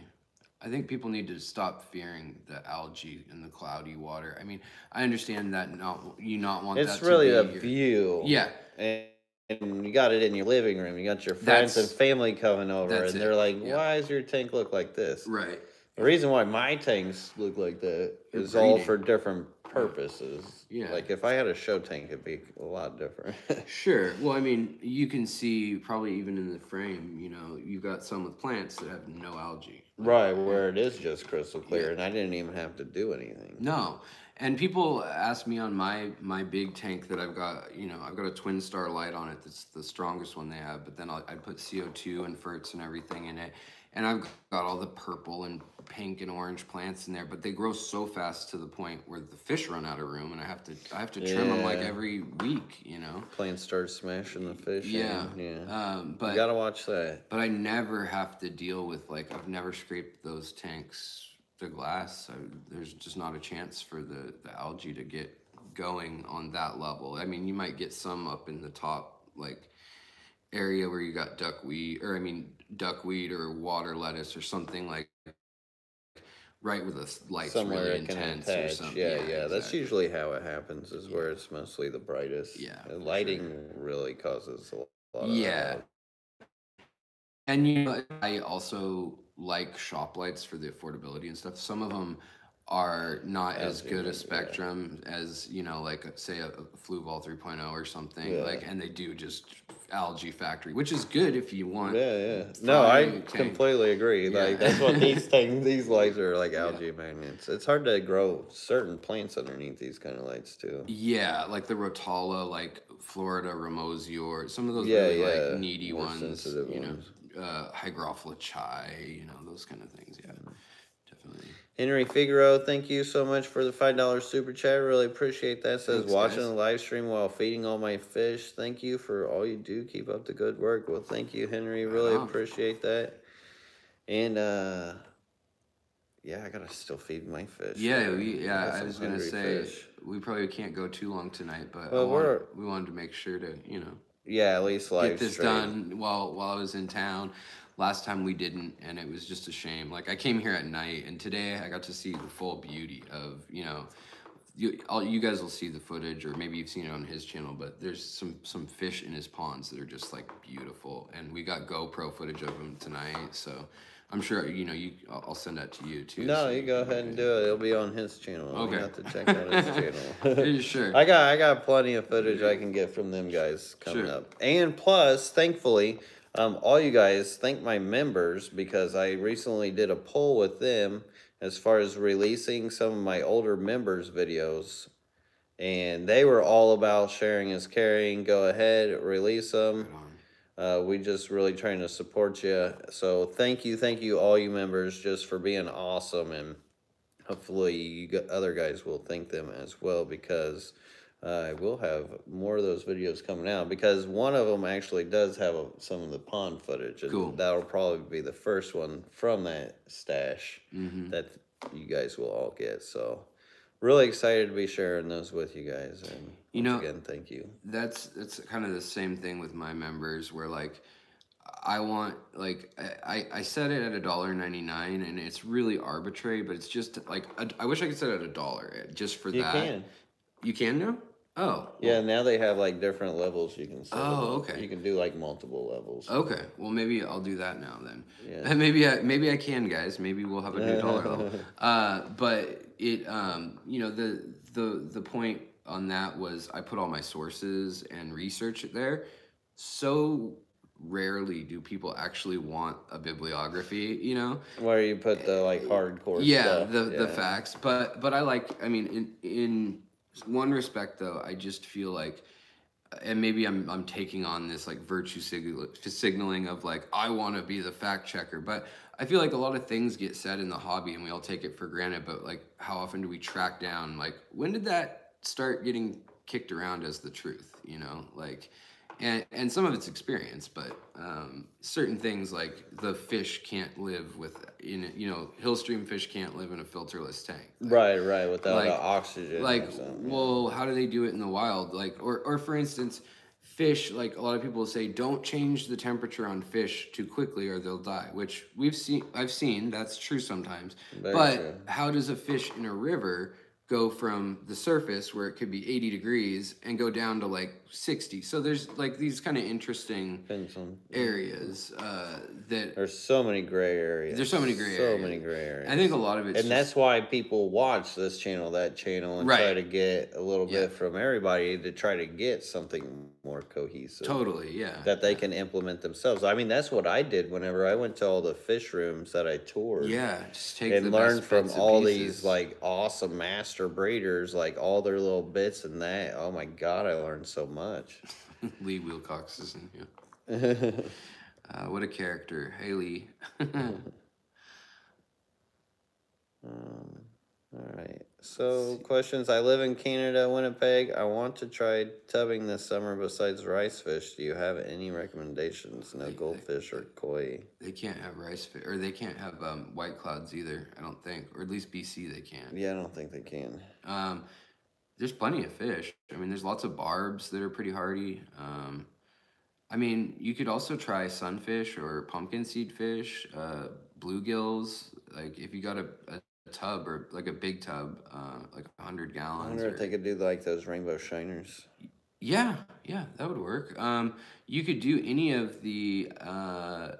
I think people need to stop fearing the algae in the cloudy water. I mean, I understand that not you not want It's really a your- view. Yeah, And, and you got it in your living room. You got your friends and family coming over, and they're like, yeah. "Why does your tank look like this?" right. The reason why my tanks look like that is all for different purposes. Yeah. Like if I had a show tank, it'd be a lot different. Sure. Well, I mean, you can see probably even in the frame, you know, you've got some with plants that have no algae. right, where it is just crystal clear, Yeah. and I didn't even have to do anything. No. And people ask me on my my big tank that I've got, you know, I've got a twin star light on it. That's the strongest one they have. But then I put CO two and ferts and everything in it, and I've got all the purple and pink and orange plants in there. But they grow so fast to the point where the fish run out of room, and I have to I have to trim them like every week, you know. Plants start smashing the fish. Yeah. in, yeah. Um, but you gotta watch that. but I never have to deal with like I've never scraped those tanks to glass. So there's just not a chance for the the algae to get going on that level. I mean, you might get some up in the top like area where you got duckweed or I mean duckweed or water lettuce or something like right where the light's Somewhere really intense or something. Yeah, yeah. That's exactly. usually how it happens. Is where it's mostly the brightest. Yeah, for lighting really causes a lot. Of Yeah. that. And you know, I also like shop lights for the affordability and stuff. Some of them are not as As good a would, yeah. spectrum as you know, like say a, a Fluval 3.0 or something. Yeah. Like, and they do just algae factory, which is good if you want. Yeah, yeah. No, I tank. completely agree. Yeah. Like that's what these things, these lights are like algae magnets. It's hard to grow certain plants underneath these kind of lights too. Yeah, like the Rotala, like Florida Ramosior, some of those Yeah, really yeah, like needy more ones, you know, ones. uh, Hygrophila chai, you know, those kind of things. Yeah, Mm. definitely. Henry Figaro, thank you so much for the five dollars super chat. Really appreciate that. Says Thanks, watching guys. the live stream while feeding all my fish. Thank you for all you do. Keep up the good work. Well, thank you, Henry. Really appreciate that. And uh yeah, I gotta still feed my fish. Yeah, we, yeah. I was gonna say fish. we probably can't go too long tonight, but Well, we wanted to make sure to you know Yeah, at least live get this stream. done while while I was in town. Last time we didn't, and it was just a shame. Like I came here at night, and today I got to see the full beauty of you know. You, all, you guys will see the footage, or maybe you've seen it on his channel. But there's some some fish in his ponds that are just like beautiful, and we got GoPro footage of them tonight. So I'm sure you know you. I'll send that to you too. No, so you go ahead and do it. It'll be on his channel. Okay. You have to check out his channel. Sure. I got I got plenty of footage I can get from them guys coming Sure. up. And plus, thankfully, um, all you guys thank my members because I recently did a poll with them as far as releasing some of my older members videos. And they were all about sharing is caring. Go ahead, release them. Uh, we just really trying to support you. So thank you, thank you, all you members, just for being awesome, and hopefully you other guys will thank them as well because uh, I will have more of those videos coming out because one of them actually does have a, some of the pond footage, and Cool. that'll probably be the first one from that stash Mhm. that you guys will all get. So really excited to be sharing those with you guys, and You know- again, thank you. that's that's kind of the same thing with my members where like i want like i i set it at a dollar 99 and it's really arbitrary but it's just like a- i wish i could set it at a dollar eh, just for You that can. you can now oh Yeah, now they have like different levels you can set. Oh, okay. You can do like multiple levels. okay well maybe i'll do that now then Yeah. And maybe I maybe I can, guys. Maybe we'll have a new dollar level. Uh, but it, um, you know, the the the point on that was I put all my sources and research there. So rarely do people actually want a bibliography. You know, Where you put the like hardcore yeah, stuff. the the facts. But but I like. I mean, in in one respect though, I just feel like and maybe I'm I'm taking on this like virtue signal, signaling of like I want to be the fact checker, but I feel like a lot of things get said in the hobby and we all take it for granted. But like, how often do we track down like when did that start getting kicked around as the truth? You know, like, and and some of it's experience, but um, certain things like the fish can't live with in you know hillstream fish can't live in a filterless tank. Right, right, without Like- oxygen. like well how do they do it in the wild like or or for instance fish like a lot of people say don't change the temperature on fish too quickly or they'll die which we've seen i've seen that's true sometimes Very but true. how does a fish in a river go from the surface where it could be 80 degrees and go down to like 60 so there's like these kind of interesting areas uh, that There's so many gray areas. There's so many gray so areas. many gray areas. i think a lot of it's and that's why people watch this channel, that channel, and Right. try to get a little Yeah. bit from everybody to try to get something more cohesive. totally yeah That they can implement themselves. I mean, that's what I did whenever I went to all the fish rooms that I toured. yeah just take and the learn best from all these like awesome master breeders, like all their little bits and that. Oh my god, I learned so much. Lee Wilcox is in here. Uh, what a character. Hey, Lee. Um, all right. So questions. I live in Canada, Winnipeg. I want to try tubbing this summer. Besides rice fish, do you have any recommendations? No goldfish or koi. they can't have rice fish, or they can't have um, white clouds either, I don't think. Or at least BC they can't. Yeah, I don't think they can. Um, there's plenty of fish. I mean, there's lots of barbs that are pretty hardy. Um, I mean, you could also try sunfish or pumpkin seed fish, uh, bluegills. Like if you got a, a tub or like a big tub, uh, like a hundred I gallons. wonder if they could do like those rainbow shiners. Yeah, yeah, that would work. Um, you could do any of the. Uh,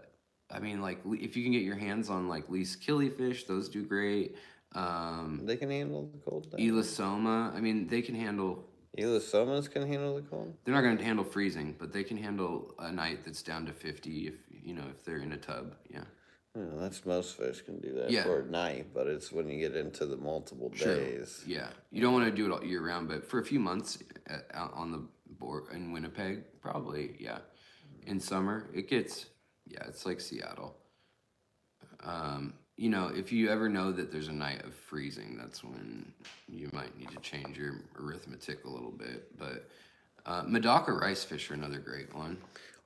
I mean, like if you can get your hands on like least killifish, those do great. Um, They can handle the cold. though? I mean, they can handle. Elassomas can handle the cold. They're not going to handle freezing, but they can handle a night that's down to fifty if you know if they're in a tub. Yeah, Yeah, that's most fish can do that Yeah. for a night, but it's when you get into the multiple True. days. yeah. You don't want to do it all year round, but for a few months uh, out on the board in Winnipeg, probably yeah. In summer, it gets yeah, it's like Seattle. Um, you know, if you ever know that there's a night of freezing, that's when you might need to change your arithmetic a little bit. But uh, Medaka rice fish are another great one.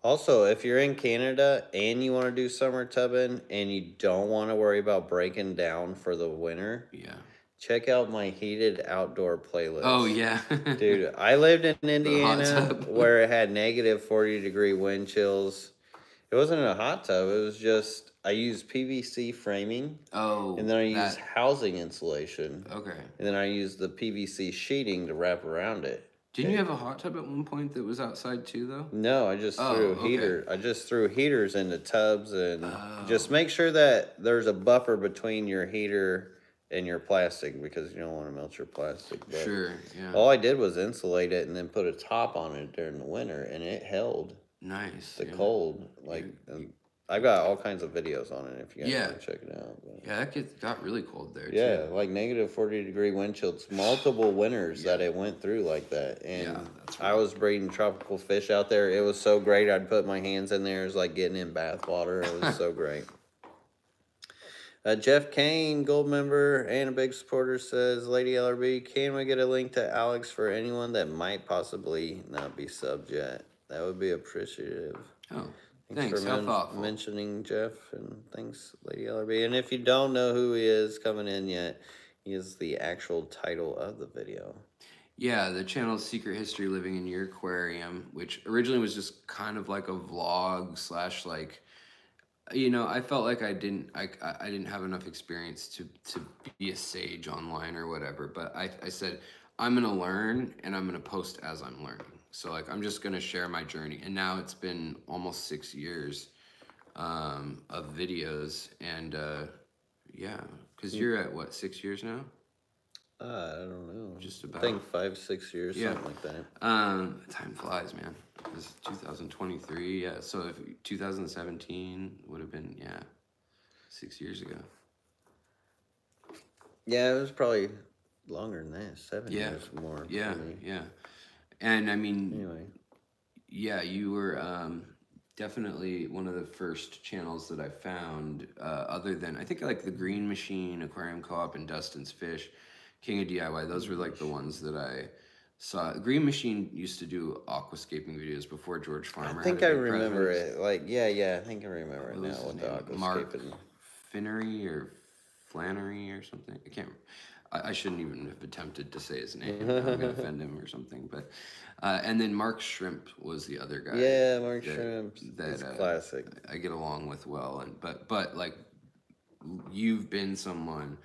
Also, if you're in Canada and you want to do summer tubbing and you don't want to worry about breaking down for the winter, Yeah. check out my heated outdoor playlist. Oh yeah, Dude, I lived in Indiana where it had negative 40 degree wind chills. It wasn't a hot tub, it was just I use PVC framing Oh, and then I use that- housing insulation. okay. And then I use the PVC sheeting to wrap around it. Didn't you have a hot tub at one point that was outside too, though? No, I just Oh, threw okay. heater. I just threw heaters into tubs and Oh. just make sure that there's a buffer between your heater and your plastic because you don't want to melt your plastic. But Sure. Yeah. All I did was insulate it and then put a top on it during the winter, and it held nice. the yeah. cold. Like and I've got all kinds of videos on it if you guys Yeah. want to check it out. but- Yeah, that gets, got really cold there. Yeah, Too. like negative forty degree wind chills, multiple winters that it went through like that, and Yeah, I was breeding tropical fish out there. It was so great. I'd put my hands in there. It was like getting in bath water. It was so great. Uh, Jeff Kane, gold member and a big supporter, says, "Lady LRB, can we get a link to Alex for anyone that might possibly not be subbed yet? That would be appreciative." Oh, thanks. for How men- thoughtful. mentioning Jeff and thanks, Lady LRB. And if you don't know who he is coming in yet, he is the actual title of the video. Yeah, the channel Secret History Living in Your Aquarium, which originally was just kind of like a vlog slash like, you know, I felt like I didn't, I, I I didn't have enough experience to to be a sage online or whatever. But I, I said I'm gonna learn and I'm gonna post as I'm learning. So like I'm just gonna share my journey. And now it's been almost six years um, of videos, and uh, yeah, because you're at what six years now? Uh, I don't know. Just about. I think five, six years, Yeah. something like that. Um, time flies, man. It's 2023, yeah. So if 2017 would have been, yeah, six years ago. Yeah, it was probably longer than that. Seven Yeah. years more. Yeah, yeah. And I mean, Anyway, yeah, you were um, definitely one of the first channels that I found, uh, other than I think like the Green Machine, Aquarium Co-op, and Dustin's Fish, King of DIY. Those were like the ones that I saw. Green Machine used to do aquascaping videos before George Farmer. I think I remember presence. it. Like, yeah, yeah, I think I remember it What was now with the name? Mark aquascaping. Finnery or Flannery or something. I can't. I, I shouldn't even have attempted to say his name. I'm gonna offend him or something. But uh, and then Mark Shrimp was the other guy. Yeah, Mark that- Shrimp. That's uh, classic. I get along with well, and but but like you've been someone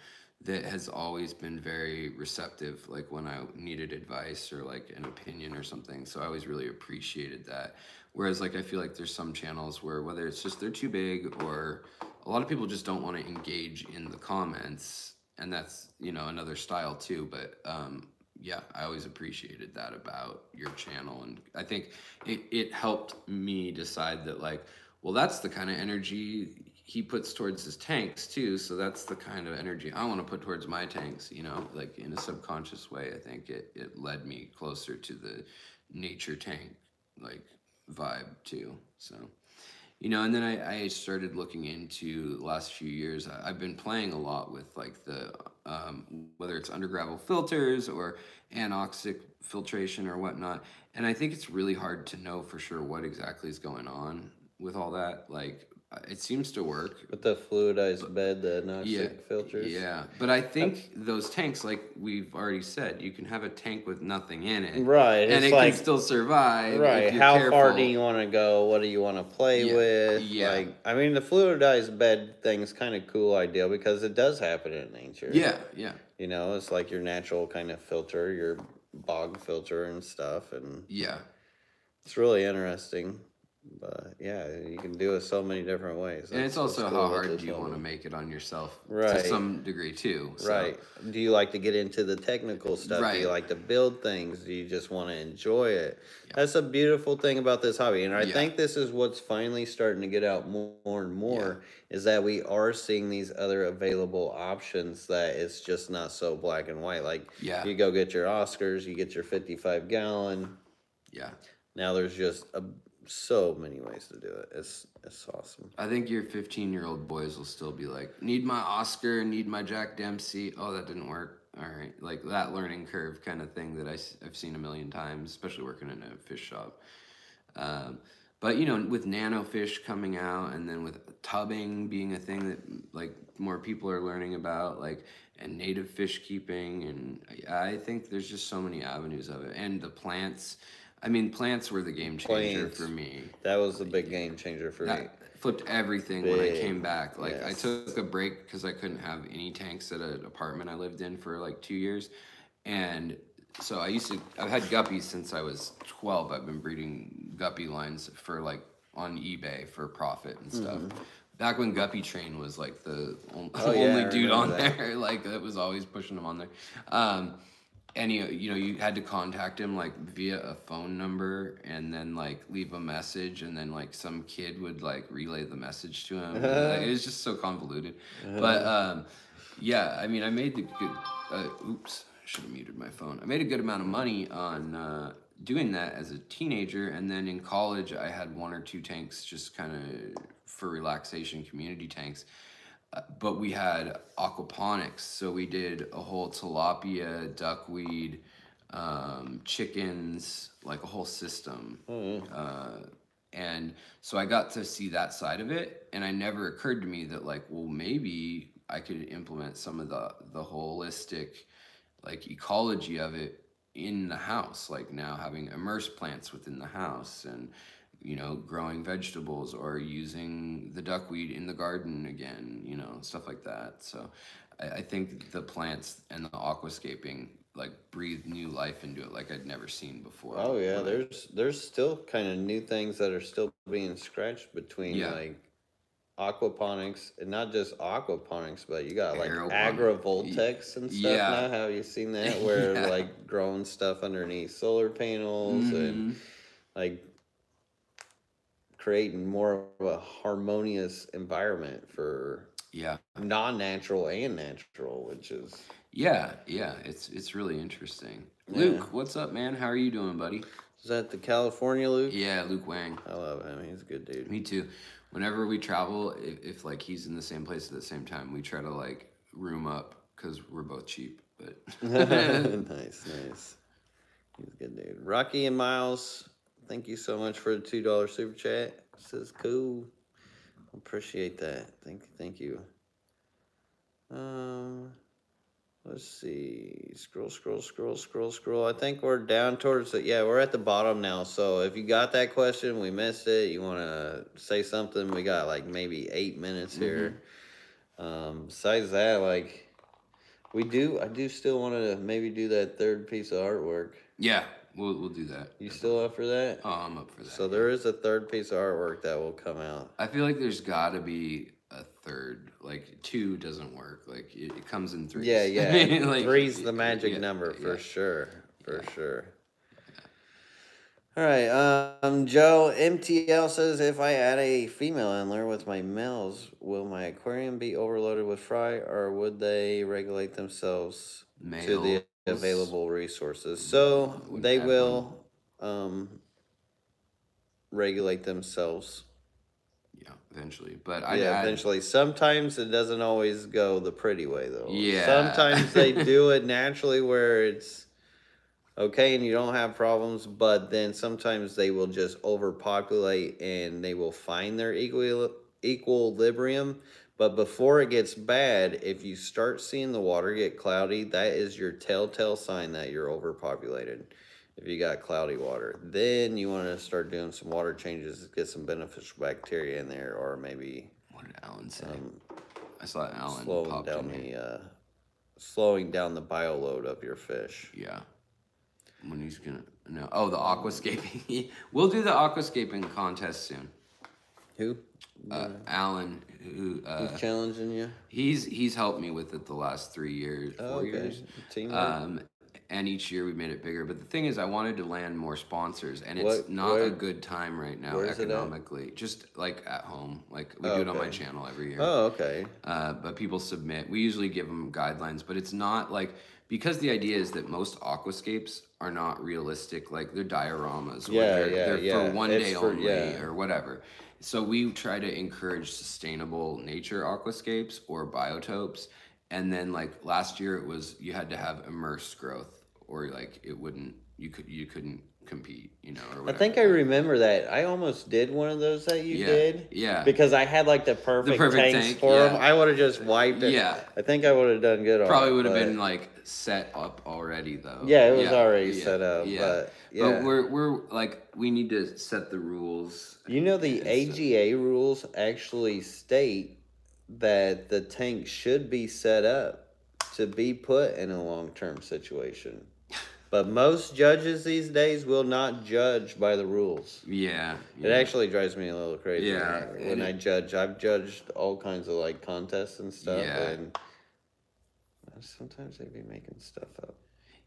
that has always been very receptive like when i needed advice or like an opinion or something so i always really appreciated that whereas like i feel like there's some channels where whether it's just they're too big or a lot of people just don't want to engage in the comments and that's you know another style too but um yeah i always appreciated that about your channel and i think it, it helped me decide that like well that's the kind of energy he puts towards his tanks too so that's the kind of energy i want to put towards my tanks you know like in a subconscious way i think it, it led me closer to the nature tank like vibe too so you know and then i, I started looking into the last few years I, i've been playing a lot with like the um, whether it's undergravel filters or anoxic filtration or whatnot. And i think it's really hard to know for sure what exactly is going on with all that. Like it seems to work With the fluidized bed, the anoxic yeah, filters. yeah but i think those tanks like we've already said you can have a tank with nothing in it Right. and it like can still survive if Right. How far careful. do you want to go? What do you want to play Yeah, with? yeah. Like, I mean, the fluidized bed thing's kind of cool idea because it does happen in nature. yeah yeah You know, it's like your natural kind of filter, your bog filter and stuff, and yeah it's really interesting. But yeah, you can do it so many different ways. and it's also how hard do you want to make it on yourself Right. to some degree too so- Right. Do you like to get into the technical stuff? Do you like to build things? Do you just want to enjoy it? That's a beautiful thing about this hobby. And I Yeah. think this is what's finally starting to get out more, and more is that we are seeing these other available options that it's just not so black and white. Like Yeah. you go get your Oscars, you get your 55 gallon. yeah Now there's just a, so many ways to do it. It's it's awesome. I think your 15 year old boys will still be like, need my Oscar, need my Jack Dempsey. Oh, that didn't work. All right. Like that learning curve kind of thing that I, have seen a million times, especially working in a fish shop. Um, but, you know, with nano fish coming out and then with tubbing being a thing that like more people are learning about, like, and native fish keeping. And I I think there's just so many avenues of it. And the plants. I mean, plants were the game changer Plants. for me. That was the big game changer for me. Flipped everything when I came back. Like I took a break because I couldn't have any tanks at an apartment I lived in for like two years, and so I used to I've had guppies since I was 12. I've been breeding guppy lines for like on eBay for profit and stuff. Back when Guppy Train was like the on- Mm-hmm. Oh, yeah, only dude on that. there, like that was always pushing them on there. Um, and you, you know you had to contact him like via a phone number and then like leave a message and then like some kid would like relay the message to him. Like, it was just so convoluted. But um, yeah, I mean I made the good. Uh, oops, I should have muted my phone. I made a good amount of money on uh, doing that as a teenager, and then in college I had one or two tanks just kind of for relaxation, community tanks but we had aquaponics. So we did a whole tilapia duckweed um, chickens like a whole system. Uh, and so i got to see that side of it and it never occurred to me that like well maybe i could implement some of the the holistic like ecology of it in the house like now having immersed plants within the house and you know growing vegetables or using the duckweed in the garden again you know stuff like that so i, I think the plants and the aquascaping like breathe new life into it like i'd never seen before Oh yeah, Like, there's there's still kind of new things that are still being scratched between Yeah. like aquaponics and not just aquaponics, but you got like Aeroponic. agrivoltaics and stuff Yeah. now. Have you seen that? Where Yeah. like growing stuff underneath solar panels and mhm. like creating more of a harmonious environment for yeah non-natural and natural, which is yeah yeah it's it's really interesting Yeah. luke what's up man how are you doing buddy is that the California Luke? yeah luke wang I love him. He's a good dude. Me too. Whenever we travel, if, if like he's in the same place at the same time, we try to like room up because we're both cheap. But nice, nice. He's a good dude. Rocky and Miles, thank you so much for the two dollar super chat. This is cool. Appreciate that. Thank you, thank you. Um, let's see. Scroll, scroll, scroll, scroll, scroll. I think we're down towards the yeah. We're at the bottom now. So if you got that question, we missed it. You want to say something? We got like maybe eight minutes here. Um, besides that, like. We do. I do still want to maybe do that third piece of artwork. yeah, we'll we'll do that. You still up for that? Oh, I'm up for that. So there is a third piece of artwork that will come out. I feel like there's got to be a third. Like two doesn't work. Like it, it comes in threes. Yeah, yeah. Like, Three's the magic yeah, number for yeah. sure. For sure. All right. Um, Joe MTL says if I add a female Endler with my males, will my aquarium be overloaded with fry, or would they regulate themselves to the. Available resources? So they will um, regulate themselves. Yeah, eventually. But I yeah, eventually. Sometimes it doesn't always go the pretty way though. Yeah. Sometimes they do it naturally where it's okay and you don't have problems, but then sometimes they will just overpopulate and they will find their equal equilibrium. But before it gets bad, if you start seeing the water get cloudy, that is your telltale sign that you're overpopulated. If you got cloudy water, then you want to start doing some water changes, get some beneficial bacteria in there, or maybe What did Alan say? um, I saw Alan slowing down the uh, slowing down the bioload of your fish. Yeah. When he's gonna no. Oh, the aquascaping. we'll do the aquascaping contest soon. Who? Uh, Alan, who uh, Who's challenging you? he's he's helped me with it the last three years, four Oh, okay. years. Teamwork. Um, and each year we made it bigger. But the thing is, I wanted to land more sponsors, and it's What- not where- a good time right now where is it at? economically. Just like at home, like we Oh, do it on my channel every year. oh, okay. uh, but people submit. We usually give them guidelines, but it's not like because the idea is that most aquascapes are not realistic. Like they're dioramas. or Yeah, they're, yeah, they're yeah. for one It's day for- only yeah. or whatever. So we try to encourage sustainable nature aquascapes or biotopes. And then like last year, it was you had to have immersed growth, or like it wouldn't. You could you couldn't compete. You know, or I think I remember that. I almost did one of those that you Yeah, did. yeah. Because I had like the perfect, perfect tanks tank, for them. I would have just wiped it. Yeah. I think I would have done good Probably would have been like set up already though. Yeah, it was already set up, but, yeah. But we're we're like we need to set the rules. You know, the AGA rules actually state that the tank should be set up to be put in a long term situation. But most judges these days will not judge by the rules. Yeah. It yeah. actually drives me a little crazy. Yeah, when and I judge. I've judged all kinds of like contests and stuff, Yeah. and sometimes they'd be making stuff up.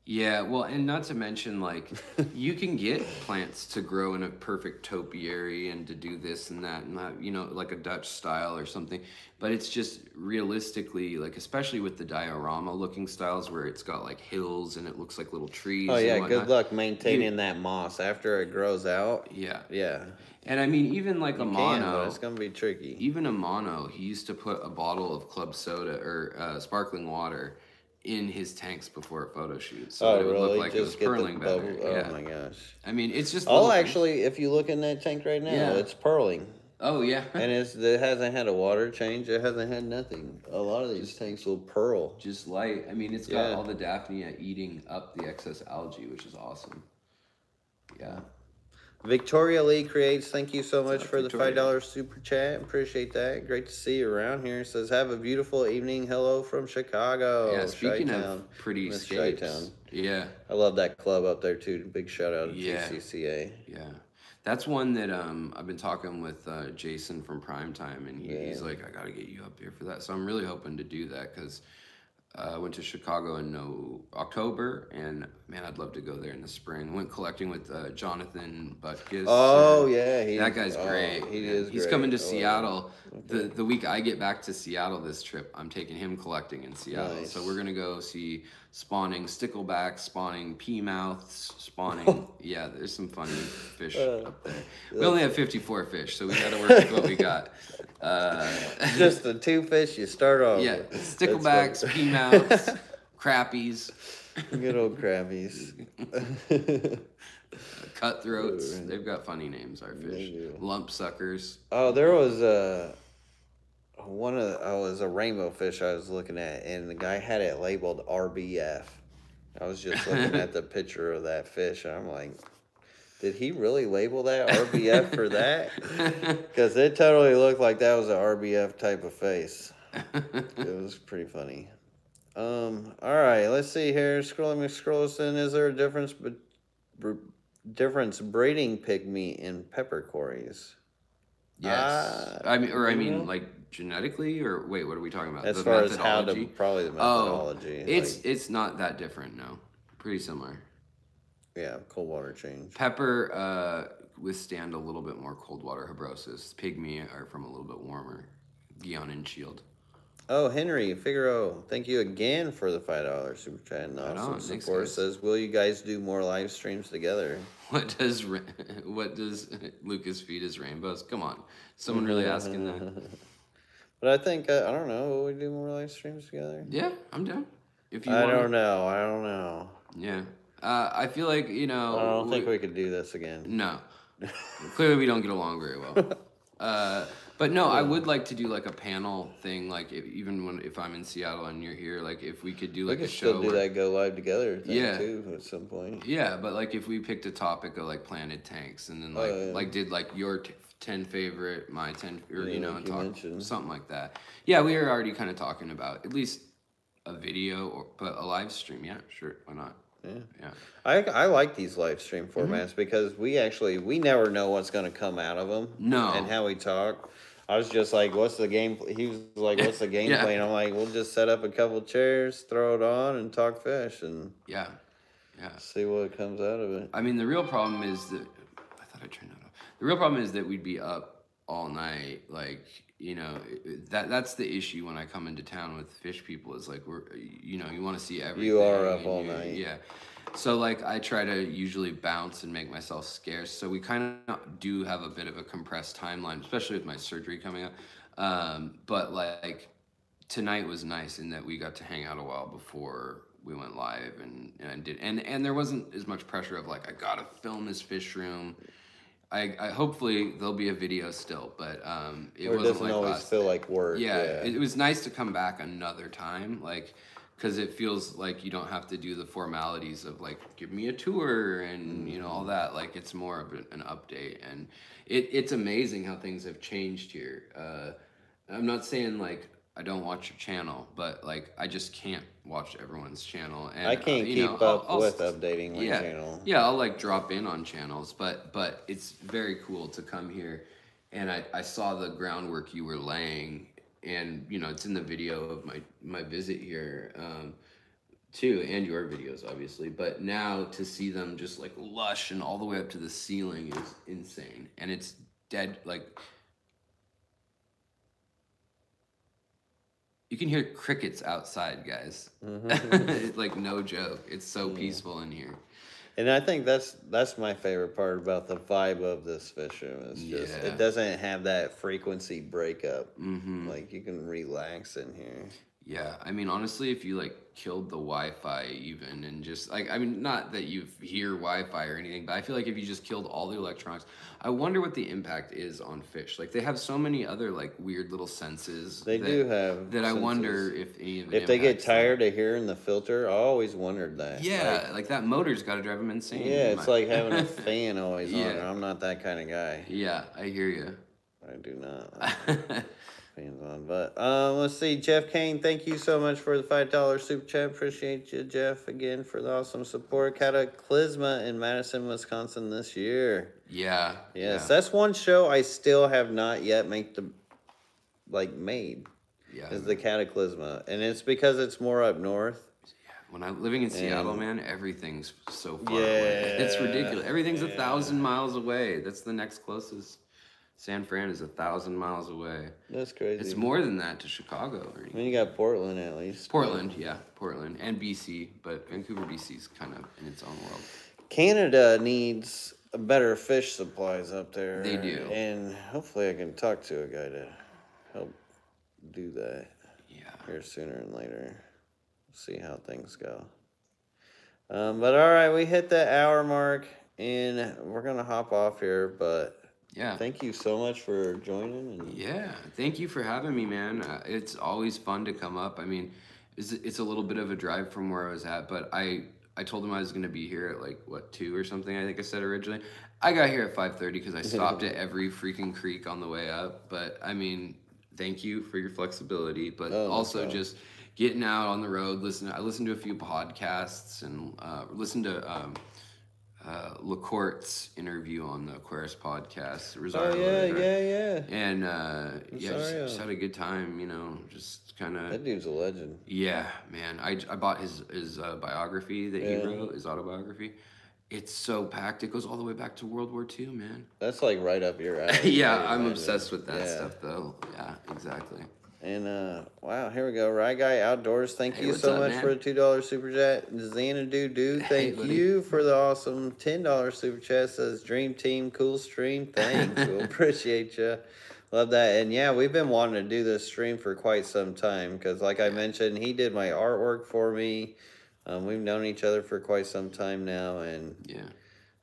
Yeah, well, and not to mention, like, you can get plants to grow in a perfect topiary and to do this and that, and that, you know, like a Dutch style or something. But it's just realistically, like, especially with the diorama looking styles where it's got like hills and it looks like little trees. Oh yeah, good luck maintaining that moss after it grows out. Yeah. Yeah, And I mean, even like a you can, mono. but it's gonna be tricky. even Amano, he used to put a bottle of club soda or uh, sparkling water in his tanks before a photo shoot, so oh it would really? look like it was Just purling better. bubble. Oh yeah. Oh my gosh. I mean, it's just. Oh, actually, if you look in that tank right now, Yeah. it's purling, Oh yeah. and it's it hasn't had a water change. It hasn't had nothing. A lot of these tanks will pearl. just light. I mean, it's got Yeah. all the Daphnia eating up the excess algae, which is awesome. Yeah. Victoria Lee creates. Thank you so much for the five dollars super chat. Appreciate that. Great to see you around here. Says have a beautiful evening. Hello from Chicago. yeah. Speaking of pretty Miss Chi-town. yeah, I love that club up there too. Big shout out to Yeah. GCCA. yeah. That's one that um, I've been talking with uh, Jason from Primetime, and he, he's like, "I got to get you up here for that." So I'm really hoping to do that because uh, I went to Chicago in no October, and man, I'd love to go there in the spring. Went collecting with uh, Jonathan Butkus. Oh yeah, he, that guy's oh, great. He Yeah, is. He's great. coming to Oh, Seattle. The the week I get back to Seattle this trip, I'm taking him collecting in Seattle. Nice. So we're gonna go see spawning sticklebacks, spawning pea mouths, spawning. yeah, there's some funny fish Uh, up there. We only have 54 fish, so we gotta work with what we got. Uh, Just the two fish you start off. yeah, with. Sticklebacks, pea mouths, crappies, Good old crabbies. cutthroats. They've got funny names. Our fish, lump suckers. oh, there was a one of oh, it was a rainbow fish I was looking at, and the guy had it labeled RBF. I was just looking at the picture of that fish, and I'm like, did he really label that RBF for that? Because it totally looked like that was an RBF type of face. it was pretty funny. Um. All right. Let's see here. Scrolling McScrollison. Is there a difference, but difference breeding pygmy and pepper cories? Yes. Uh, I mean, or I mean, like genetically, or wait, what are we talking about? As The far as how to methodology? probably the methodology Oh, methodology. it's like, it's not that different. No, pretty similar. yeah, cold water change. Pepper uh, withstand a little bit more cold water habrosus. Pygmy are from a little bit warmer. Guion and Shield. Oh, Henry Figaro, thank you again for the five dollars super chat and awesome support. Says, will you guys do more live streams together? What does what does Lucas feed his rainbows? Come on, someone really asking that? But I think uh, I don't know. Will we do more live streams together? Yeah, I'm down. If you I wanna- don't know. I don't know. Yeah, uh, I feel like you know. I don't think we- we could do this again. No. Clearly, we don't get along very well. Uh, but no, I would like to do like a panel thing, like if, even when if I'm in Seattle and you're here, like if we could do We like could a show. still do where- that go live together Yeah. too at some point. Yeah, but like if we picked a topic of like planted tanks and then like Oh, yeah. like did like your t- ten favorite, my ten, or Yeah, you know, like and talk mentioned. something like that. Yeah, we were already kind of talking about at least a video or but a live stream. Yeah, sure, why not? Yeah. Yeah. I, I like these live stream Mm-hmm. formats because we actually we never know what's going to come out of them. No. And how we talk. I was just like, "What's the game?" He was like, "What's the game Yeah. plan?" I'm like, "We'll just set up a couple chairs, throw it on, and talk fish, and Yeah, yeah. see what comes out of it." I mean, the real problem is that I thought I turned that off. The real problem is that we'd be up all night. Like, you know, that that's the issue when I come into town with fish people. Is like we're, you know, you want to see everything. You are up all night. Yeah. So like I try to usually bounce and make myself scarce. So we kind of do have a bit of a compressed timeline, especially with my surgery coming up. Um, but like tonight was nice in that we got to hang out a while before we went live and and did and and there wasn't as much pressure of like I gotta film this fish room. I, I hopefully there'll be a video still, but um, it it wasn't doesn't like always feel like work. Yeah, Yeah. It, it was nice to come back another time, like because it feels like you don't have to do the formalities of like give me a tour and you know all that. Like it's more of an, an update, and it, it's amazing how things have changed here. Uh, I'm not saying like I don't watch your channel, but like I just can't watch everyone's channel. And I can't uh, you keep know, I'll- up I'll with updating my yeah, channel. Yeah, I'll like drop in on channels, but but it's very cool to come here, and I I saw the groundwork you were laying, and you know it's in the video of my my visit here. Um, too, and your videos, obviously. But now to see them just like lush and all the way up to the ceiling is insane. And it's dead, like. You can hear crickets outside, guys. Mm-hmm. like, no joke. It's so peaceful in here. And I think that's that's my favorite part about the vibe of this fish room. Is just Yeah. it doesn't have that frequency breakup. hmm Like you can relax in here. Yeah, I mean, honestly, if you like killed the Wi-Fi even and just like, I mean, not that you hear Wi-Fi or anything, but I feel like if you just killed all the electronics, I wonder what the impact is on fish. Like they have so many other like weird little senses. They that, do have that. I wonder if any of if they get impacts them. tired of hearing the filter. I always wondered that. Yeah, like, that motor's got to drive them insane. Like, yeah, it's like having a fan always on. Yeah. I'm not that kind of guy. yeah, I hear you. I do not. Fans on, but um, let's see. Jeff Kane, thank you so much for the five dollar super chat. Appreciate you, Jeff, again for the awesome support. Cataclysma in Madison, Wisconsin this year. yeah. Yes, yeah, that's one show I still have not yet make the like made yeah. is the Cataclysma, and it's because it's more up north. When I'm living in Seattle, And- man, everything's so far away. It's ridiculous. Everything's a thousand miles away. That's the next closest. San Fran is a thousand miles away. That's crazy. It's more than that to Chicago. Or I mean, you got Portland at least. Portland, yeah, Portland and BC, but Vancouver, BC is kind of in its own world. Canada needs better fish supplies up there. They do. And hopefully I can talk to a guy to help do that Yeah. here sooner than later. See how things go. Um, but all right, we hit the hour mark and we're going to hop off here. But Yeah. thank you so much for joining. And Yeah, thank you for having me, man. Uh, it's always fun to come up. I mean, it's, it's a little bit of a drive from where I was at, but I I told him I was gonna be here at like what two or something. I think I said originally. I got here at five thirty because I stopped at every freaking creek on the way up. But I mean, thank you for your flexibility, but Oh, also just getting out on the road. Listen, I listened to a few podcasts and uh, listened to. Um, uh, LaCorte's interview on the Aquarius podcast. Oh, Rosario yeah, Rivera. yeah, yeah. And uh, yeah, just, just had a good time, you know, just kind of. That dude's a legend. Yeah, man. I, I bought his his uh, biography that he wrote, his autobiography. It's so packed. It goes all the way back to World War II, man. That's like right up your alley. yeah, I'm obsessed with that Yeah. stuff, though. Yeah, exactly. And uh wow, here we go. Right guy outdoors. Thank Hey, you so up, much man? for the two dollar super chat. Xanadu dude, Hey, thank buddy. you for the awesome ten dollar super chat. Says Dream Team, cool stream. Thanks. we appreciate you. Love that. And yeah, we've been wanting to do this stream for quite some time because, like I mentioned, he did my artwork for me. Um, we've known each other for quite some time now, and Yeah.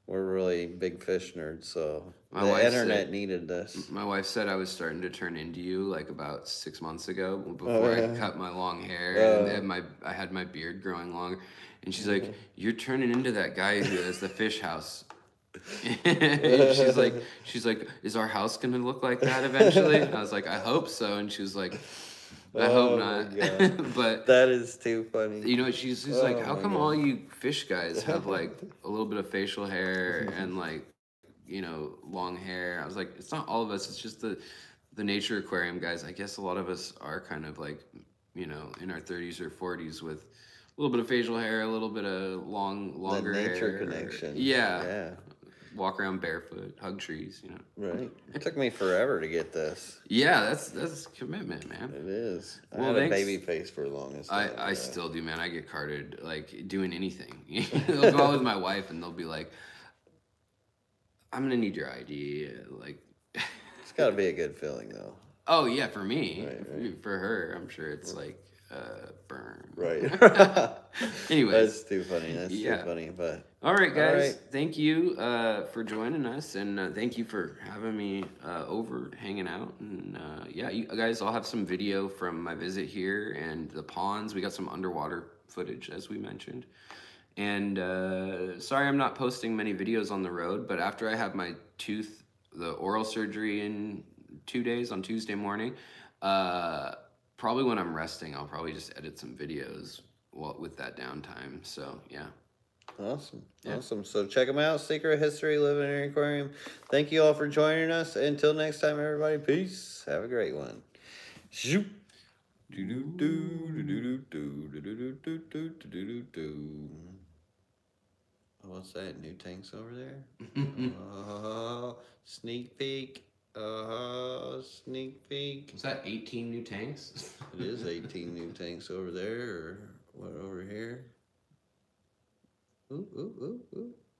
We're really big fish nerds. So My the wife internet said- needed this. My wife said I was starting to turn into you like about six months ago oh, before yeah. I cut my long hair Oh. and, and my I had my beard growing long, and she's like, mm-hmm. "You're turning into that guy who has the fish house." And she's like, she's like, "Is our house gonna look like that eventually?" And I was like, "I hope so." And she was like, "I Oh hope my not." But That is too funny. you know, she's, she's like, Oh how come God. all you fish guys have like a little bit of facial hair and like, you know, long hair? I was like, it's not all of us. It's just the the nature aquarium guys. I guess a lot of us are kind of like, you know, in our thirties or forties with a little bit of facial hair, a little bit of long, longer the nature hair. connection. Yeah, Yeah. Walk around barefoot, hug trees. You know. Right. It took me forever to get this. Yeah, that's that's commitment, man. It is. I Well, had a baby face for the longest I, time. I yeah. still do, man. I get carded like doing anything. they'll go out with my wife and they'll be like, "I'm gonna need your ID." Like, It's got to be a good feeling though. oh yeah, for me, Right, right. for her, I'm sure it's like uh, burn. Right. anyway. That's too funny. That's Yeah. too funny. But all right, guys. right. Thank you uh, for joining us, and uh, thank you for having me uh, over, hanging out, and uh, yeah, you guys. I'll have some video from my visit here and the ponds. We got some underwater footage, as we mentioned. And uh, sorry, I'm not posting many videos on the road, but after I have my tooth, the oral surgery in two days on Tuesday morning, uh, probably when I'm resting, I'll probably just edit some videos while, with that downtime. So yeah. Awesome. Yeah. Awesome. So check them out. Secret History Living Aquarium. Thank you all for joining us. Until next time, everybody, peace. Have a great one. Do do do do do do do do do do do do do. What's that? New tanks over there? oh, sneak peek. Oh, sneak peek. Is that 18 new tanks? it is 18 new tanks over there, or what over here? Ooh, ooh, ooh, ooh.